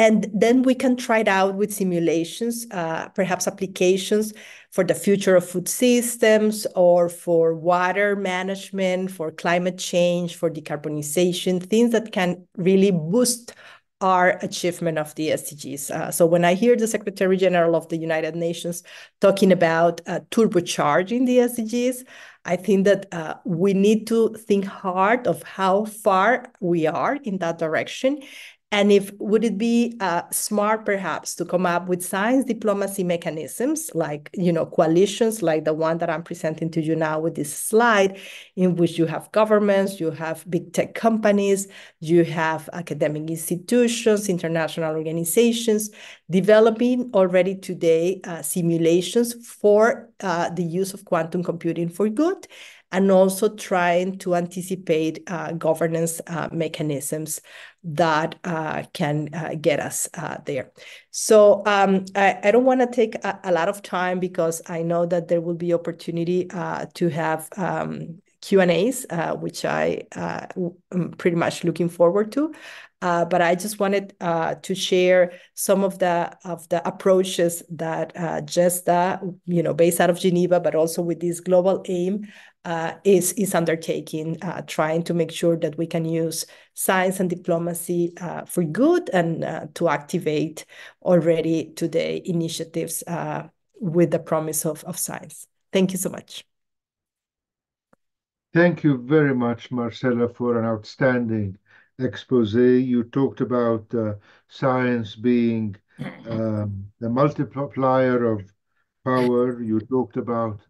And then we can try it out with simulations, uh, perhaps applications for the future of food systems or for water management, for climate change, for decarbonization, things that can really boost our achievement of the SDGs. Uh, so when I hear the Secretary General of the United Nations talking about uh, turbocharging the SDGs, I think that uh, we need to think hard of how far we are in that direction and if would it be uh, smart perhaps to come up with science diplomacy mechanisms like you know coalitions like the one that i'm presenting to you now with this slide in which you have governments you have big tech companies you have academic institutions international organizations developing already today uh, simulations for uh, the use of quantum computing for good and also trying to anticipate uh, governance uh, mechanisms that uh, can uh, get us uh, there. So um, I, I, don't want to take a, a, lot of time because I know that there will be opportunity uh, to have um, Q&As, which I am pretty much looking forward to. Uh, but I just wanted uh, to share some of the of the approaches that uh, you know, based out of Geneva, but also with this global aim, uh, is is undertaking, uh, trying to make sure that we can use science and diplomacy uh, for good and to activate already today initiatives with the promise of, of science. Thank you so much. Thank you very much, Marcela, for an outstanding expose, you talked about uh, science being um, the multiplier of power. You talked about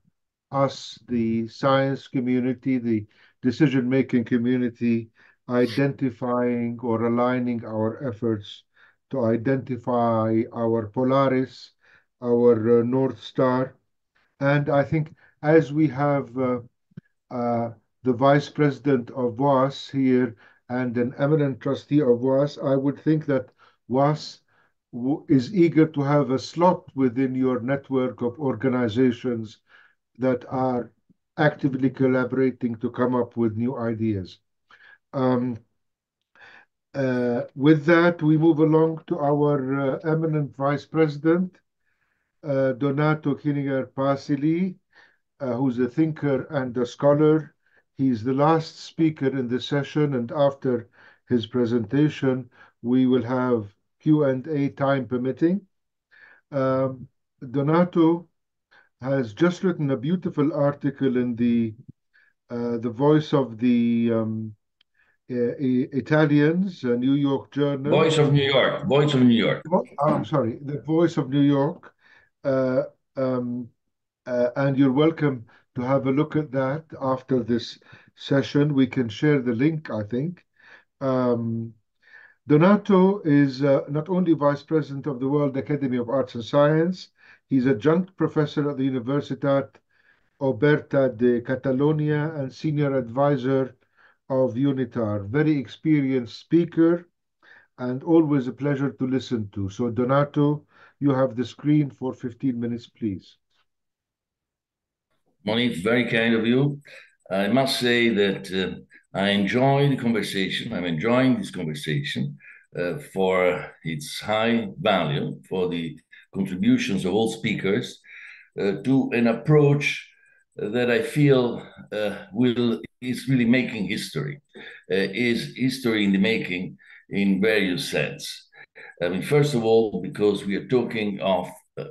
us, the science community, the decision-making community, identifying or aligning our efforts to identify our Polaris, our uh, North Star. And I think as we have uh, the vice president of WAAS here and an eminent trustee of WAAS, I would think that WAAS is eager to have a slot within your network of organizations that are actively collaborating to come up with new ideas. Um, uh, with that, we move along to our uh, eminent Vice President, uh, Donato Kiniger-Passigli, uh, who's a thinker and a scholar. He's the last speaker in the session, and after his presentation, we will have Q&A time permitting. Um, Donato has just written a beautiful article in the uh, the voice of the um, Italians, a New York journal. Voice of New York. Voice of New York. Oh, I'm sorry, the Voice of New York. Uh, um, uh, and you're welcome to have a look at that after this session. We can share the link, I think. Um, Donato is uh, not only Vice President of the World Academy of Arts and Science, he's adjunct professor at the Universitat Oberta de Catalonia and senior advisor of UNITAR. Very experienced speaker and always a pleasure to listen to. So Donato, you have the screen for 15 minutes, please. Moneef, very kind of you. I must say that uh, I enjoy the conversation. I'm enjoying this conversation uh, for its high value, for the contributions of all speakers uh, to an approach that I feel uh, will is really making history, uh, is history in the making in various sense. I mean, first of all, because we are talking of uh,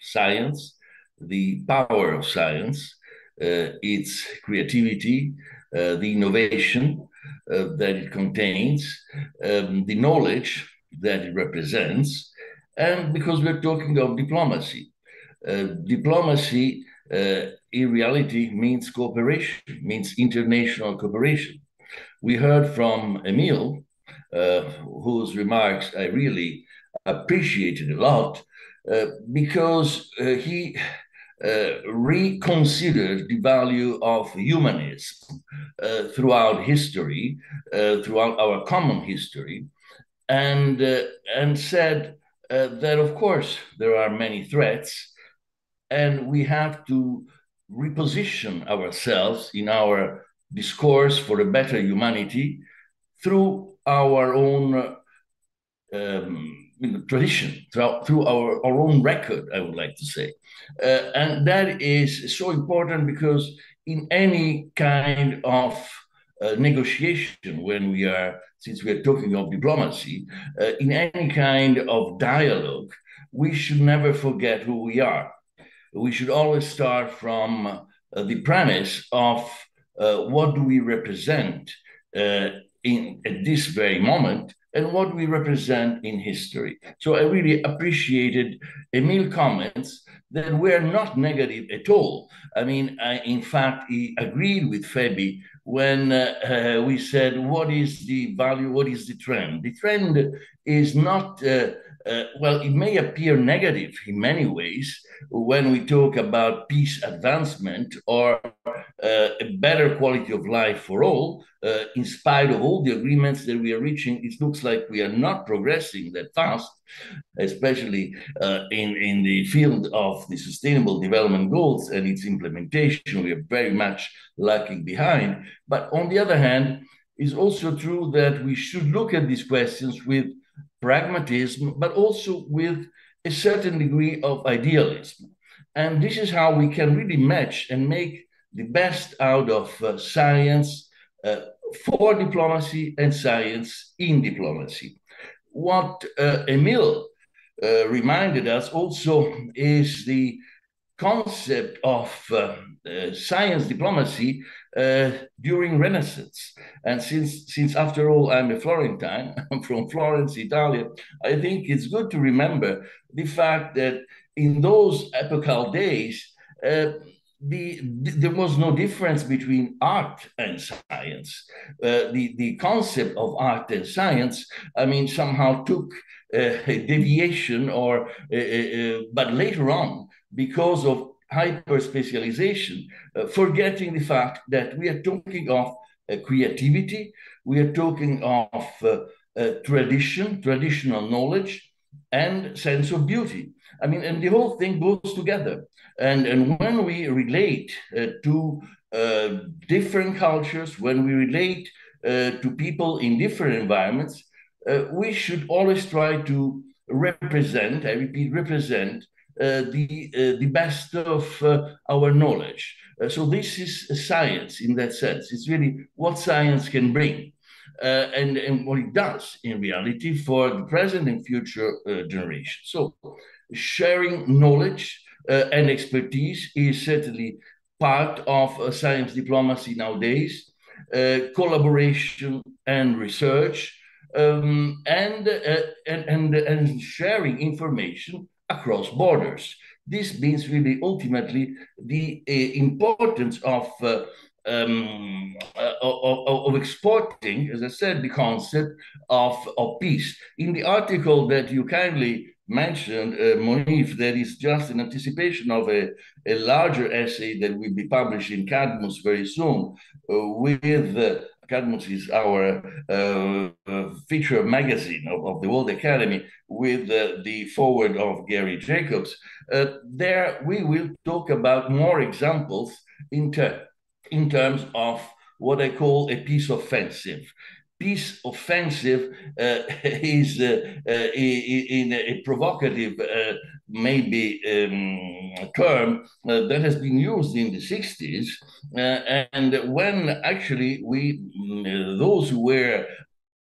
science, the power of science, uh, its creativity, uh, the innovation uh, that it contains, um, the knowledge that it represents, and because we're talking of diplomacy. diplomacy in reality means cooperation, means international cooperation. We heard from Emil, uh, whose remarks I really appreciated a lot, uh, because uh, he uh, reconsidered the value of humanism uh, throughout history, uh, throughout our common history, and, and said that, of course, there are many threats, and we have to reposition ourselves in our discourse for a better humanity through our own um, tradition, through, through our, our own record, I would like to say. Uh, and that is so important because in any kind of uh, negotiation, when we are, since we are talking of diplomacy, uh, in any kind of dialogue, we should never forget who we are we should always start from uh, the premise of uh, what do we represent uh, in at this very moment and what we represent in history. So I really appreciated Emil's comments that were not negative at all. I mean, I, in fact, he agreed with Phoebe when uh, uh, we said, what is the value, what is the trend? The trend is not uh, uh, well, it may appear negative in many ways when we talk about peace advancement or uh, a better quality of life for all. Uh, in spite of all the agreements that we are reaching, it looks like we are not progressing that fast, especially uh, in, in the field of the sustainable development goals and its implementation. We are very much lagging behind. But on the other hand, it's also true that we should look at these questions with pragmatism, but also with a certain degree of idealism. And this is how we can really match and make the best out of uh, science uh, for diplomacy and science in diplomacy. What uh, Emil uh, reminded us also is the concept of uh, uh, science diplomacy uh, during Renaissance. And since, since after all, I'm a Florentine, I'm from Florence, Italy, I think it's good to remember the fact that in those epochal days, uh, the, the, there was no difference between art and science. Uh, the, the concept of art and science, I mean, somehow took uh, a deviation or, uh, uh, but later on, because of hyper specialization, uh, forgetting the fact that we are talking of uh, creativity, we are talking of uh, uh, tradition, traditional knowledge, and sense of beauty. I mean, and the whole thing goes together. And, and when we relate uh, to different cultures, when we relate to people in different environments, we should always try to represent, I repeat, represent the, uh, the best of our knowledge. so this is science in that sense. It's really what science can bring. Uh, and, and what it does in reality for the present and future uh, generations. So, sharing knowledge uh, and expertise is certainly part of science diplomacy nowadays. collaboration and research um, and, uh, and, and, and sharing information across borders. This means really ultimately the uh, importance of, uh, um, uh, of, of, exporting, as I said, the concept of, of peace. In the article that you kindly mentioned, uh, Moneef, that is just an anticipation of a, a larger essay that will be published in Cadmus very soon uh, with Cadmus is our uh, uh, feature magazine of, of, the World Academy with uh, the forward of Garry Jacobs. Uh, there we will talk about more examples in, ter in terms of what I call a peace offensive. Peace offensive uh, is uh, in a provocative maybe um, term uh, that has been used in the 60s. Uh, and when actually we, uh, those who were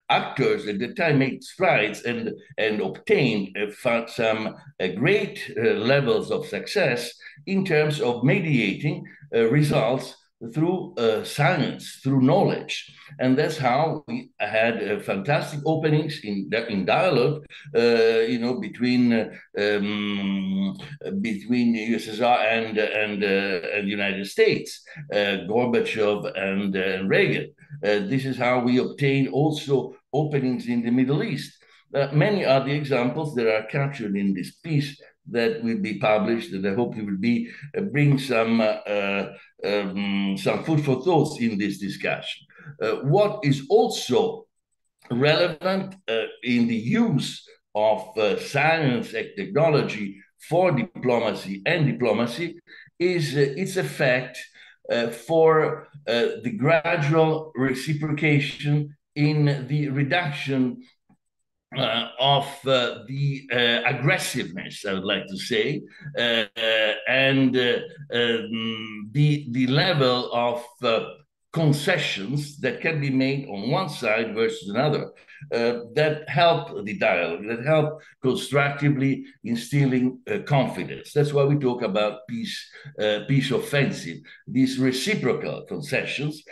actors at the time made strides and, and obtained uh, some uh, great uh, levels of success in terms of mediating results through uh, science, through knowledge. And that's how we had uh, fantastic openings in, in dialogue, uh, you know, between um, between USSR and and uh, and United States, uh, Gorbachev and uh, Reagan. this is how we obtained also openings in the Middle East. many are the examples that are captured in this piece that will be published, and I hope it will be uh, bring some uh, uh, um, some food for thoughts in this discussion. what is also relevant in the use of science and technology for diplomacy and diplomacy is its effect uh, for uh, the gradual reciprocation in the reduction uh, of uh, the uh, aggressiveness, I would like to say, uh, uh, and uh, um, the the level of concessions that can be made on one side versus another that help the dialogue, that help constructively instilling confidence. That's why we talk about peace, peace offensive. These reciprocal concessions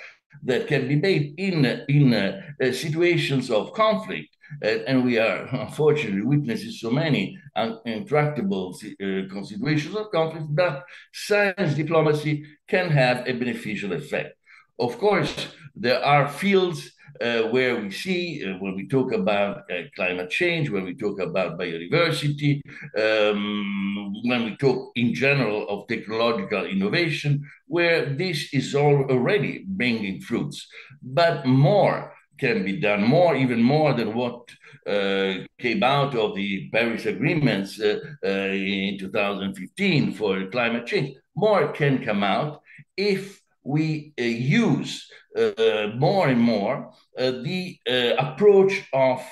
that can be made in in situations of conflict and we are unfortunately witnessing so many intractable uh, situations of conflict, but science diplomacy can have a beneficial effect. Of course, there are fields uh, where we see, uh, when we talk about uh, climate change, when we talk about biodiversity, um, when we talk in general of technological innovation, where this is all already bringing fruits. But more can be done more, even more than what uh, came out of the Paris agreements uh, uh, in 2015 for climate change. More can come out if we uh, use uh, more and more uh, the approach of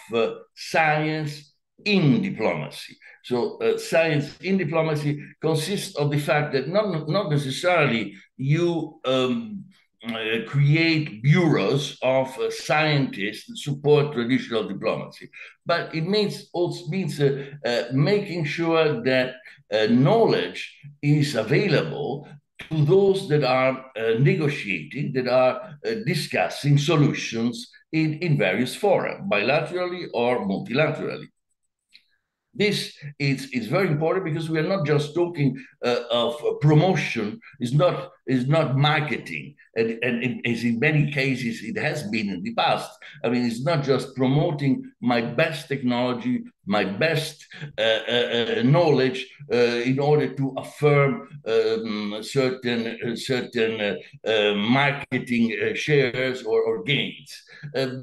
science in diplomacy. So science in diplomacy consists of the fact that not, not necessarily you um, uh, create bureaus of uh, scientists that support traditional diplomacy. But it means also means uh, uh making sure that uh, knowledge is available to those that are negotiating, that are discussing solutions in, in various fora, bilaterally or multilaterally. This is, is very important because we are not just talking uh, of promotion, it's not is not marketing, and, and as in many cases it has been in the past. I mean, it's not just promoting my best technology, my best uh, uh, uh knowledge uh, in order to affirm um, certain uh, certain uh, marketing shares or, or gains.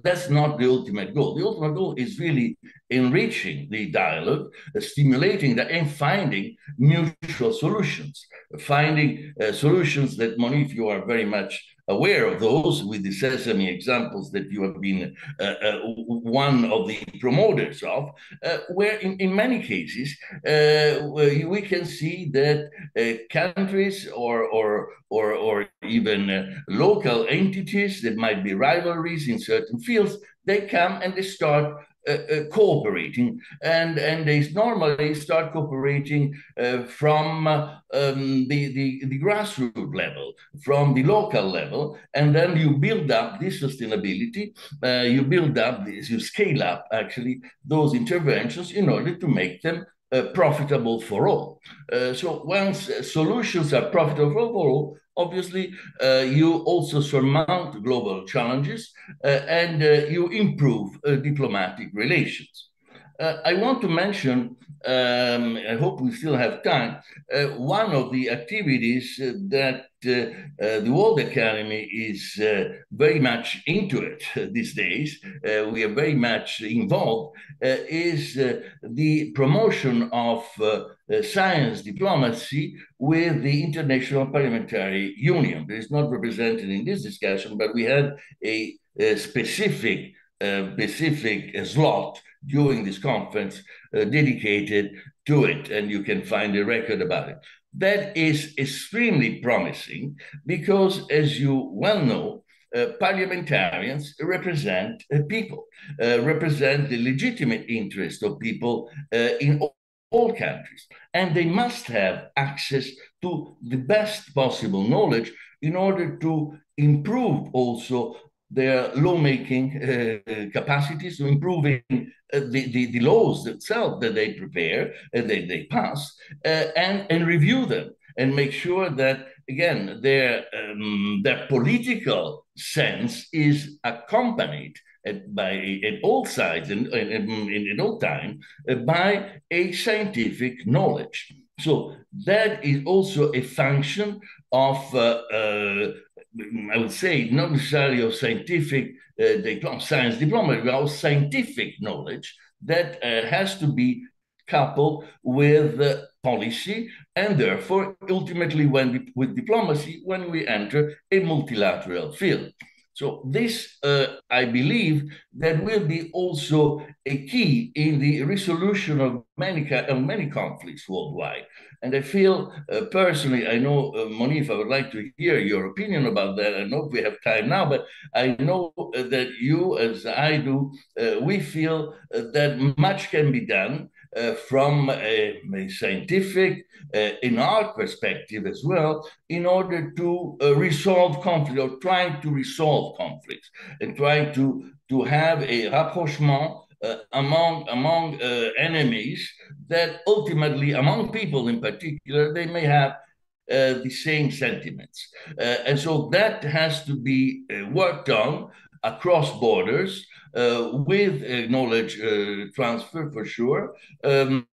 that's not the ultimate goal. The ultimate goal is really enriching the dialogue, stimulating that, and finding mutual solutions, finding solutions that, Moneef, you are very much aware of those with the sesame examples that you have been uh, uh, one of the promoters of, uh, where in, in many cases uh, we can see that uh, countries or, or, or, or even uh, local entities that might be rivalries in certain fields, they come and they start uh, uh, cooperating, and and they normally start cooperating uh, from um, the, the the grassroots level, from the local level, and then you build up this sustainability. you build up this, you scale up actually those interventions in order to make them uh, profitable for all. Uh, so once solutions are profitable for all, obviously uh, you also surmount global challenges and you improve diplomatic relations. I want to mention um, I hope we still have time. Uh, one of the activities uh, that uh, uh the World Academy is uh, very much into it these days, uh, we are very much involved, is the promotion of science diplomacy with the International Parliamentary Union. It is not represented in this discussion, but we had a, a specific, specific slot during this conference uh, dedicated to it, and you can find a record about it. That is extremely promising because, as you well know, uh, parliamentarians represent uh, people, uh, represent the legitimate interest of people uh, in all, countries, and they must have access to the best possible knowledge in order to improve also their lawmaking uh, capacities, to improving uh, the, the, the, laws itself that they prepare, and uh, they, they pass, uh, and, and review them and make sure that, again, their, um, their political sense is accompanied by at all sides and in, in, in, all time uh, by a scientific knowledge. So that is also a function of uh, uh, I would say, not necessarily of scientific uh, diploma, science diploma, but of scientific knowledge that uh, has to be coupled with policy and therefore ultimately when with diplomacy when we enter a multilateral field. So this, uh, I believe, that will be also a key in the resolution of many of many conflicts worldwide. And I feel uh, personally, I know, uh, Moneef, I would like to hear your opinion about that. I know we have time now, but I know uh, that you, as I do, uh, we feel uh, that much can be done uh, from a, scientific, uh, in our perspective as well, in order to uh, resolve conflict or trying to resolve conflicts and trying to, to have a rapprochement uh, among among uh, enemies that ultimately among people in particular they may have uh, the same sentiments. Uh, and so that has to be uh, worked on across borders with knowledge transfer for sure um,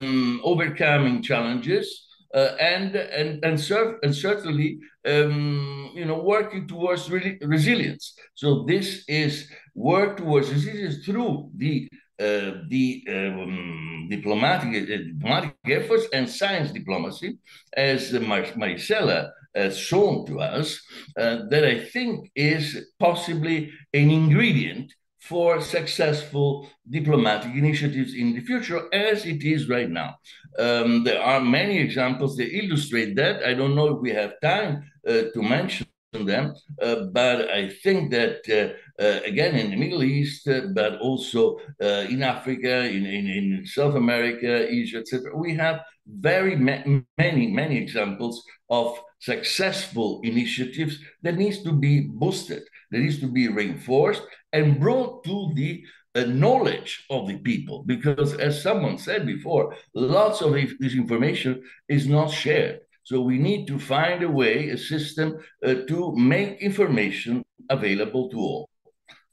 overcoming challenges uh, and and and, and certainly um, you know working towards re resilience. So this is work towards resilience through the uh, the um, diplomatic, uh, diplomatic efforts and science diplomacy, as Mar Maricela has shown to us, uh, that I think is possibly an ingredient for successful diplomatic initiatives in the future, as it is right now. Um, there are many examples that illustrate that. I don't know if we have time uh, to mention them, uh, but I think that uh, uh again in the Middle East, uh, but also uh, in Africa, in, in, in, South America, Asia, etc., we have very ma many many examples of successful initiatives that needs to be boosted, that needs to be reinforced and brought to the uh, knowledge of the people because as someone said before lots of this information is not shared So we need to find a way, a system uh, to make information available to all.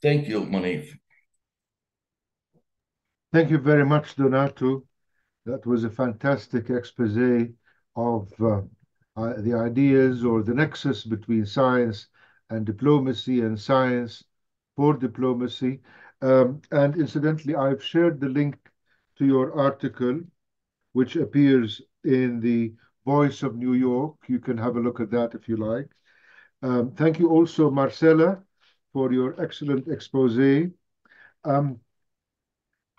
Thank you, Moneef. Thank you very much, Donato. That was a fantastic expose of uh, uh, the ideas or the nexus between science and diplomacy and science for diplomacy. Um, and incidentally, I've shared the link to your article, which appears in the Voice of New York. You can have a look at that if you like. Um, thank you also, Maricela, for your excellent expose. Um,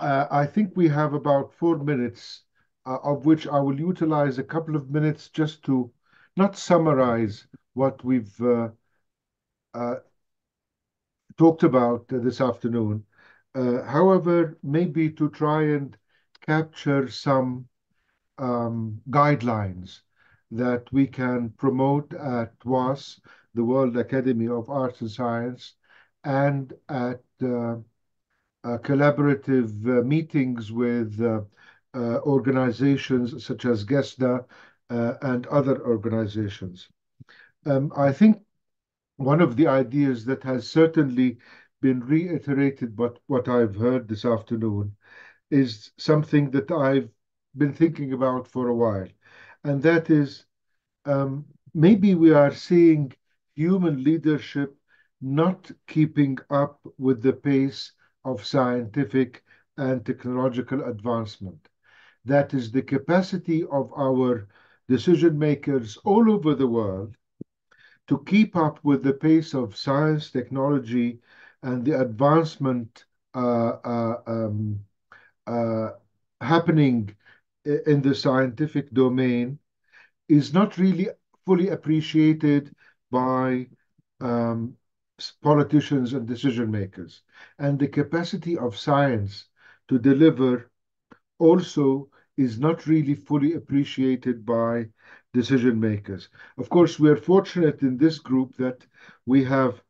uh, I think we have about four minutes, uh, of which I will utilize a couple of minutes just to not summarize what we've uh, uh talked about this afternoon. Uh, however, maybe to try and capture some um, guidelines that we can promote at WAAS, the World Academy of Arts and Science, and at uh, uh, collaborative uh, meetings with uh, uh, organizations such as GESDA and other organizations. Um, I think one of the ideas that has certainly been reiterated, but what I've heard this afternoon, is something that I've been thinking about for a while, and that is um, maybe we are seeing human leadership not keeping up with the pace of scientific and technological advancement. That is the capacity of our decision makers all over the world to keep up with the pace of science, technology, and the advancement uh, uh, um, uh, happening in the scientific domain is not really fully appreciated by um, politicians and decision makers. And the capacity of science to deliver also is not really fully appreciated by decision makers. Of course, we're fortunate in this group that we have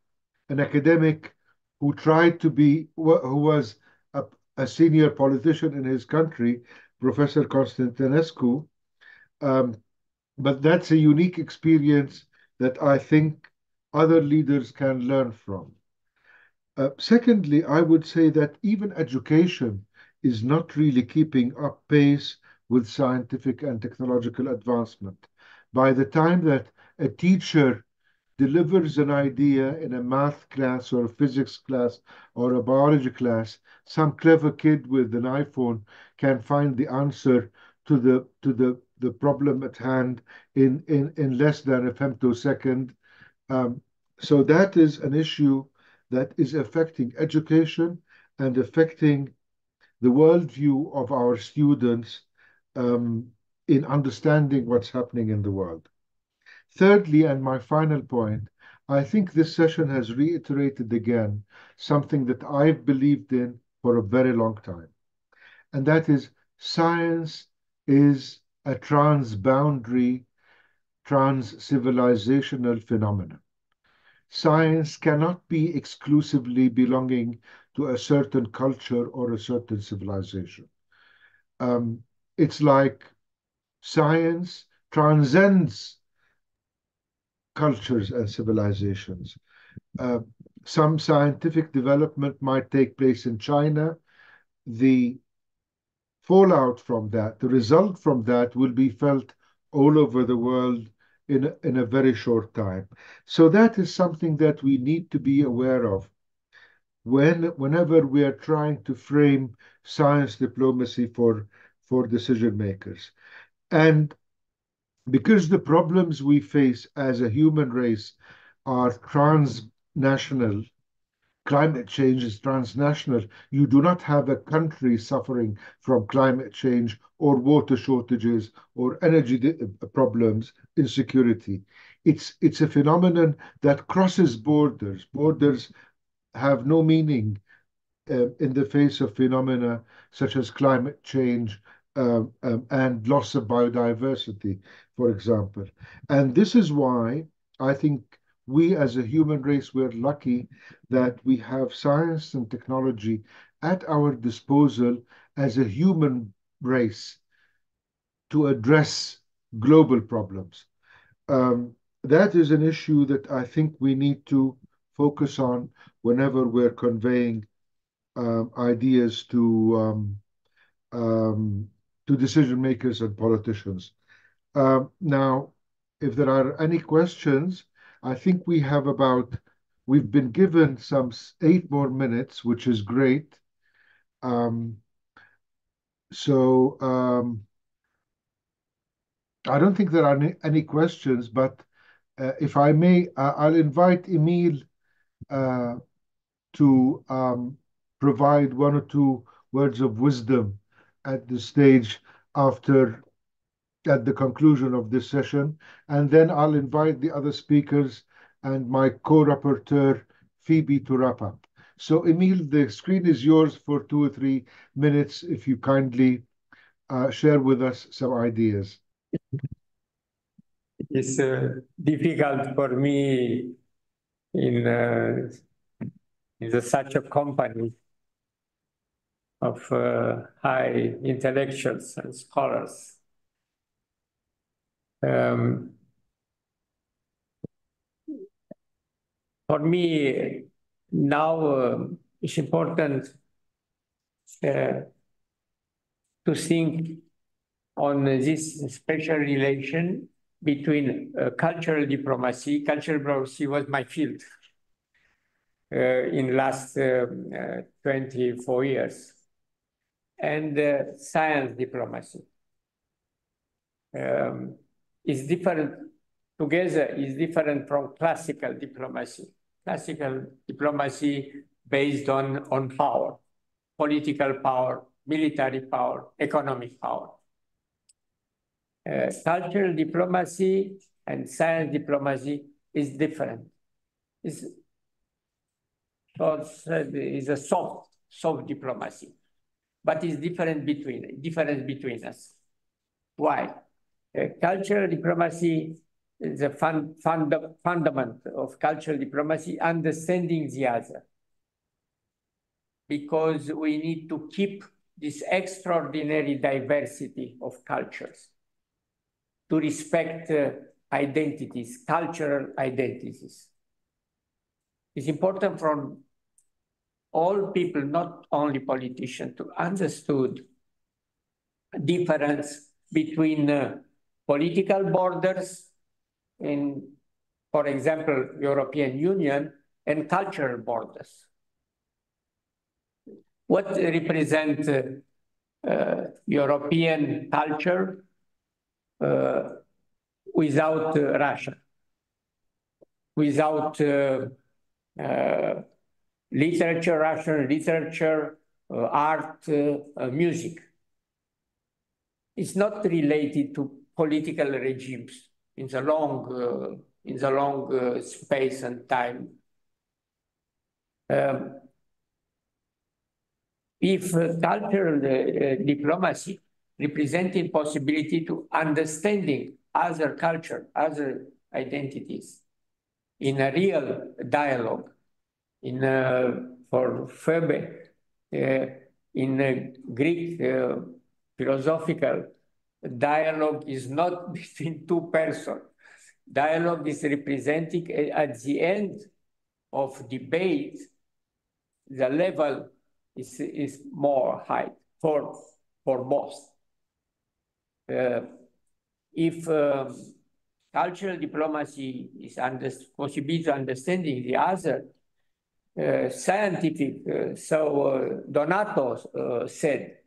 an academic who tried to be, who was a, a senior politician in his country, Professor Constantinescu. Um, but that's a unique experience that I think other leaders can learn from. Uh, secondly, I would say that even education is not really keeping up pace with scientific and technological advancement. By the time that a teacher delivers an idea in a math class or a physics class or a biology class, some clever kid with an iPhone can find the answer to the to the the problem at hand in in in less than a femtosecond. Um, so that is an issue that is affecting education and affecting the worldview of our students um, in understanding what's happening in the world. Thirdly, and my final point, I think this session has reiterated again something that I've believed in for a very long time, and that is science is a transboundary, trans-civilizational phenomenon. Science cannot be exclusively belonging to a certain culture or a certain civilization. Um, it's like science transcends cultures and civilizations. Uh, some scientific development might take place in China. The fallout from that, the result from that will be felt all over the world in a, in a very short time. So that is something that we need to be aware of when whenever we are trying to frame science diplomacy for for decision makers. And because the problems we face as a human race are transnational, climate change is transnational. You do not have a country suffering from climate change or water shortages or energy problems, insecurity. It's, it's a phenomenon that crosses borders. Borders have no meaning uh, in the face of phenomena such as climate change and loss of biodiversity, for example. And this is why I think we as a human race, we're lucky that we have science and technology at our disposal as a human race to address global problems. Um, that is an issue that I think we need to focus on whenever we're conveying um, ideas to um, um, to decision makers and politicians. Um, now, if there are any questions, I think we have about we've been given some eight more minutes, which is great. Um, so um, I don't think there are any, any questions, but uh, if I may, uh, I'll invite Emil uh, to um, provide one or two words of wisdom at the stage after at the conclusion of this session, and then I'll invite the other speakers and my co-rapporteur, Phoebe, to wrap up. So, Emil, the screen is yours for two or three minutes if you kindly uh, share with us some ideas. It's uh, difficult for me in, uh, in such a company of uh, high intellectuals and scholars. Um, for me, now uh, it's important uh, to think on this special relation between uh, cultural diplomacy. Cultural diplomacy was my field uh, in last uh, uh, 24 years, and uh, science diplomacy. Um, is different together is different from classical diplomacy. Classical diplomacy based on, on power, political power, military power, economic power. Uh, cultural diplomacy and science diplomacy is different. It's, it's a soft, soft diplomacy, but it's different between difference between us. Why? Uh, cultural diplomacy is a fun, fund, fundament of cultural diplomacy, understanding the other. Because we need to keep this extraordinary diversity of cultures to respect uh, identities, cultural identities. It's important for all people, not only politicians, to understood difference between uh, political borders in, for example, European Union and cultural borders. What represent uh, uh, European culture uh, without uh, Russia, without uh, literature, Russian literature, art, music. It's not related to political regimes in the long, in the long space and time. Um, if uh, cultural uh, diplomacy representing possibility to understanding other culture, other identities in a real dialogue, in a, for Phoebe, uh, in a Greek uh, philosophical dialogue is not between two persons. Dialogue is representing uh, at the end of debate, the level is, is more high for, for both. Uh, if um, cultural diplomacy is under, possibility understanding the other, uh, scientific, uh, so uh, Donato uh, said,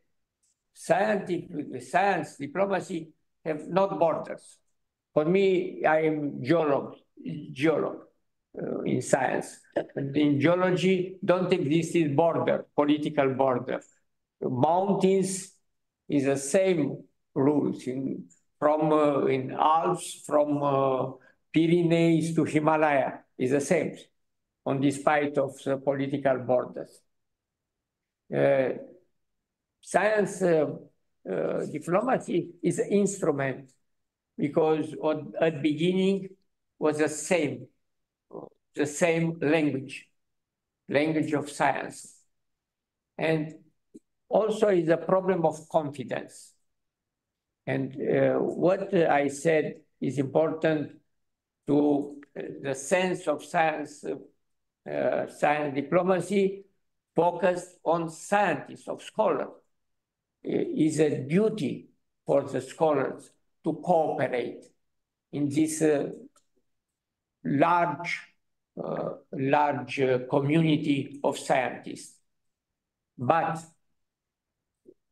scientific, science, diplomacy have not borders. For me, I am geologist, geologist uh, in science. And in geology, don't exist border, political border. Mountains is the same rules in from uh, in Alps, from uh, Pyrenees to Himalaya is the same, on despite of the political borders. Uh, science uh, uh, diplomacy is an instrument because at beginning was the same, the same language, language of science. And also is a problem of confidence And uh, what I said is important to uh, the sense of science, uh, science diplomacy focused on scientists, of scholars. It is a duty for the scholars to cooperate in this uh, large, uh, large uh, community of scientists. But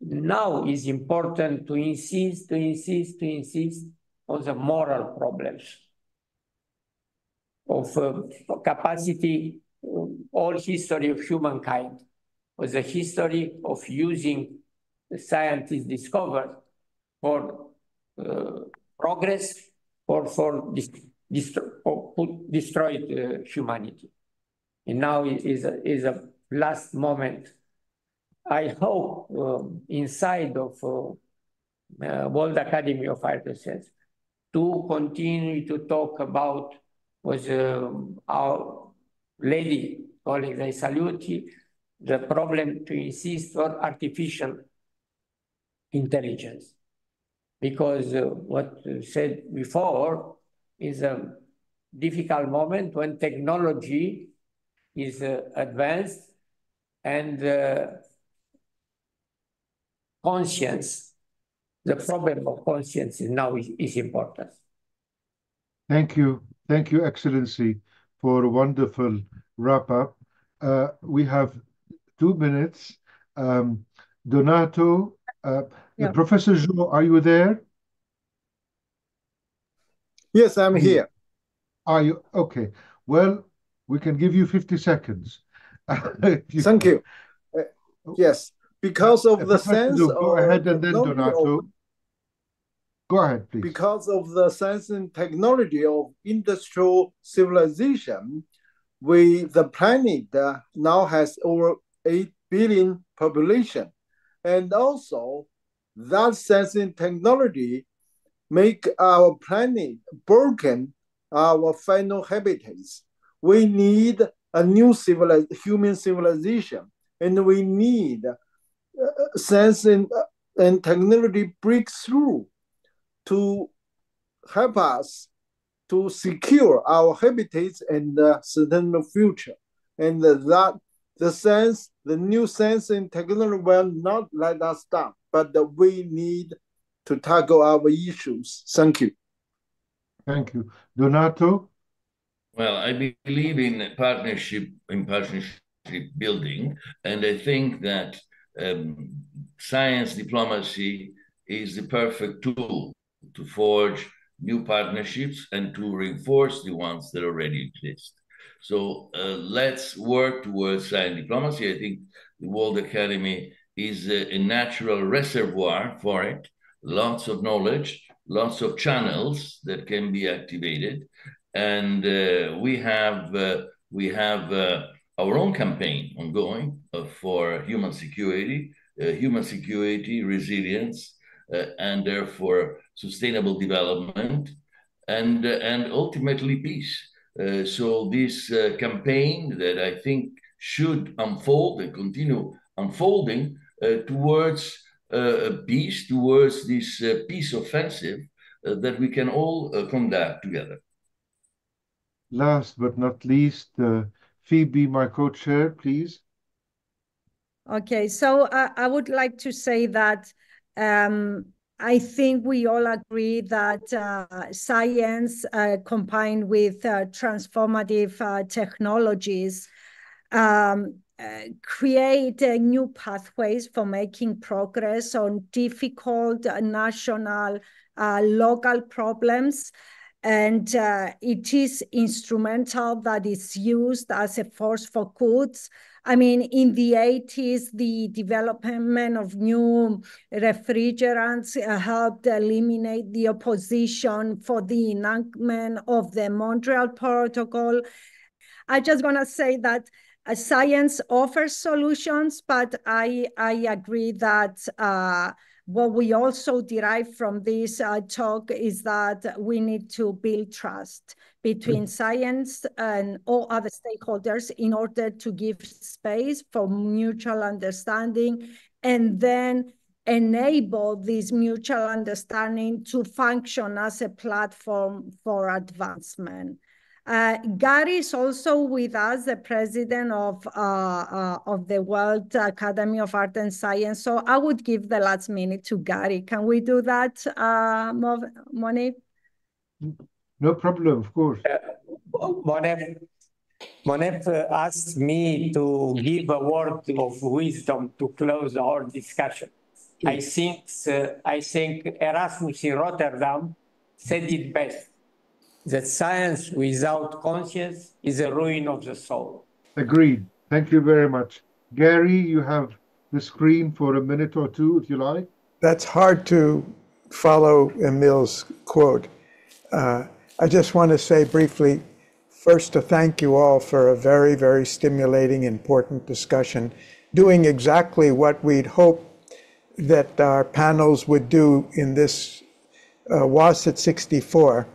now is important to insist, to insist, to insist on the moral problems of uh, capacity, all history of humankind was a history of using the scientists discovered for uh, progress or for destroy, destroyed uh, humanity. And now is a, is a last moment. I hope um, inside of uh, uh, World Academy of and Sciences to continue to talk about was um, our lady colleague I salute the problem to insist on artificial intelligence because uh, what said before is a difficult moment when technology is uh, advanced and uh, conscience, the problem of conscience now is, is important. Thank you. Thank you, Excellency, for a wonderful wrap up. Uh, we have two minutes. Um, Donato, uh, yeah. Professor Zhou, are you there? Yes, I'm here. Are you? Okay. Well, we can give you 50 seconds. you... Thank you. Uh, yes, because of uh, the sense Zhou, Go ahead and then Donato. Go ahead, please. Because of the science and technology of industrial civilization, we the planet uh, now has over 8 billion population. And also that sensing technology make our planet broken our final habitats. We need a new civiliz human civilization, and we need uh, sensing and technology breakthrough to help us to secure our habitats and the sustainable future. And that the sense, the new sense in technology will not let us down, but we need to tackle our issues. Thank you. Thank you. Donato? Well, I believe in partnership, in partnership building, and I think that um, science diplomacy is the perfect tool to forge new partnerships and to reinforce the ones that already exist. So uh, let's work towards science diplomacy. I think the World Academy is a, a, natural reservoir for it, lots of knowledge, lots of channels that can be activated. And uh, we have, uh, we have uh, our own campaign ongoing uh, for human security, uh, human security, resilience, and therefore sustainable development, and, and ultimately peace. Uh, so this uh, campaign that I think should unfold and continue unfolding uh, towards peace, towards this peace offensive that we can all conduct together. Last but not least, Phoebe, my co-chair, please. Okay, so uh, I would like to say that um, I think we all agree that uh, science uh, combined with uh, transformative uh, technologies um, uh, create uh, new pathways for making progress on difficult national, local problems. And it is instrumental that is used as a force for goods I mean, in the 80s, the development of new refrigerants uh, helped eliminate the opposition for the enactment of the Montreal Protocol. I just want to say that uh, science offers solutions, but I, I agree that uh, what we also derive from this uh, talk is that we need to build trust between mm. science and all other stakeholders in order to give space for mutual understanding and then enable this mutual understanding to function as a platform for advancement. Uh, Garry is also with us, the president of, uh, uh, of the World Academy of Art and Science. So I would give the last minute to Garry. Can we do that, uh, Moneef? No problem, of course. Uh, Moneef, Moneef asked me to give a word of wisdom to close our discussion. I think, uh, I think Erasmus in Rotterdam said it best that science without conscience is a ruin of the soul. Agreed. Thank you very much. Garry, you have the screen for a minute or two, if you like. That's hard to follow Emil's quote. Uh, I just want to say briefly, first to thank you all for a very, very stimulating, important discussion, doing exactly what we'd hoped that our panels would do in this uh, WAAS at 64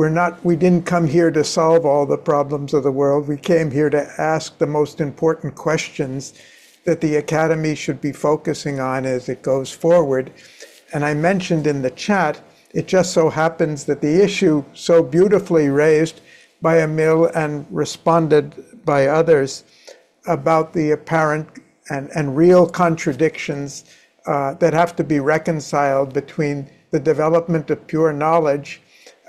we're not, we didn't come here to solve all the problems of the world. We came here to ask the most important questions that the Academy should be focusing on as it goes forward. And I mentioned in the chat, it just so happens that the issue so beautifully raised by Emil and responded by others about the apparent and, and real contradictions uh, that have to be reconciled between the development of pure knowledge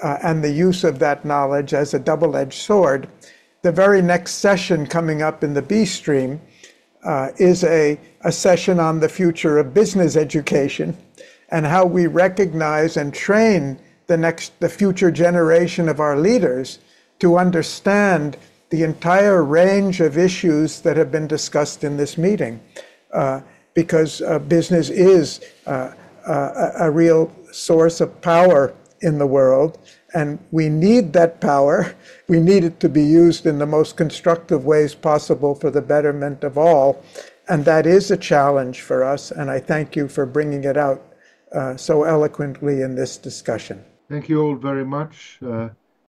uh, and the use of that knowledge as a double-edged sword. The very next session coming up in the B stream uh, is a, a session on the future of business education and how we recognize and train the next the future generation of our leaders to understand the entire range of issues that have been discussed in this meeting uh, because uh, business is uh, a real source of power in the world, and we need that power. We need it to be used in the most constructive ways possible for the betterment of all. And that is a challenge for us, and I thank you for bringing it out uh, so eloquently in this discussion. Thank you all very much. Uh,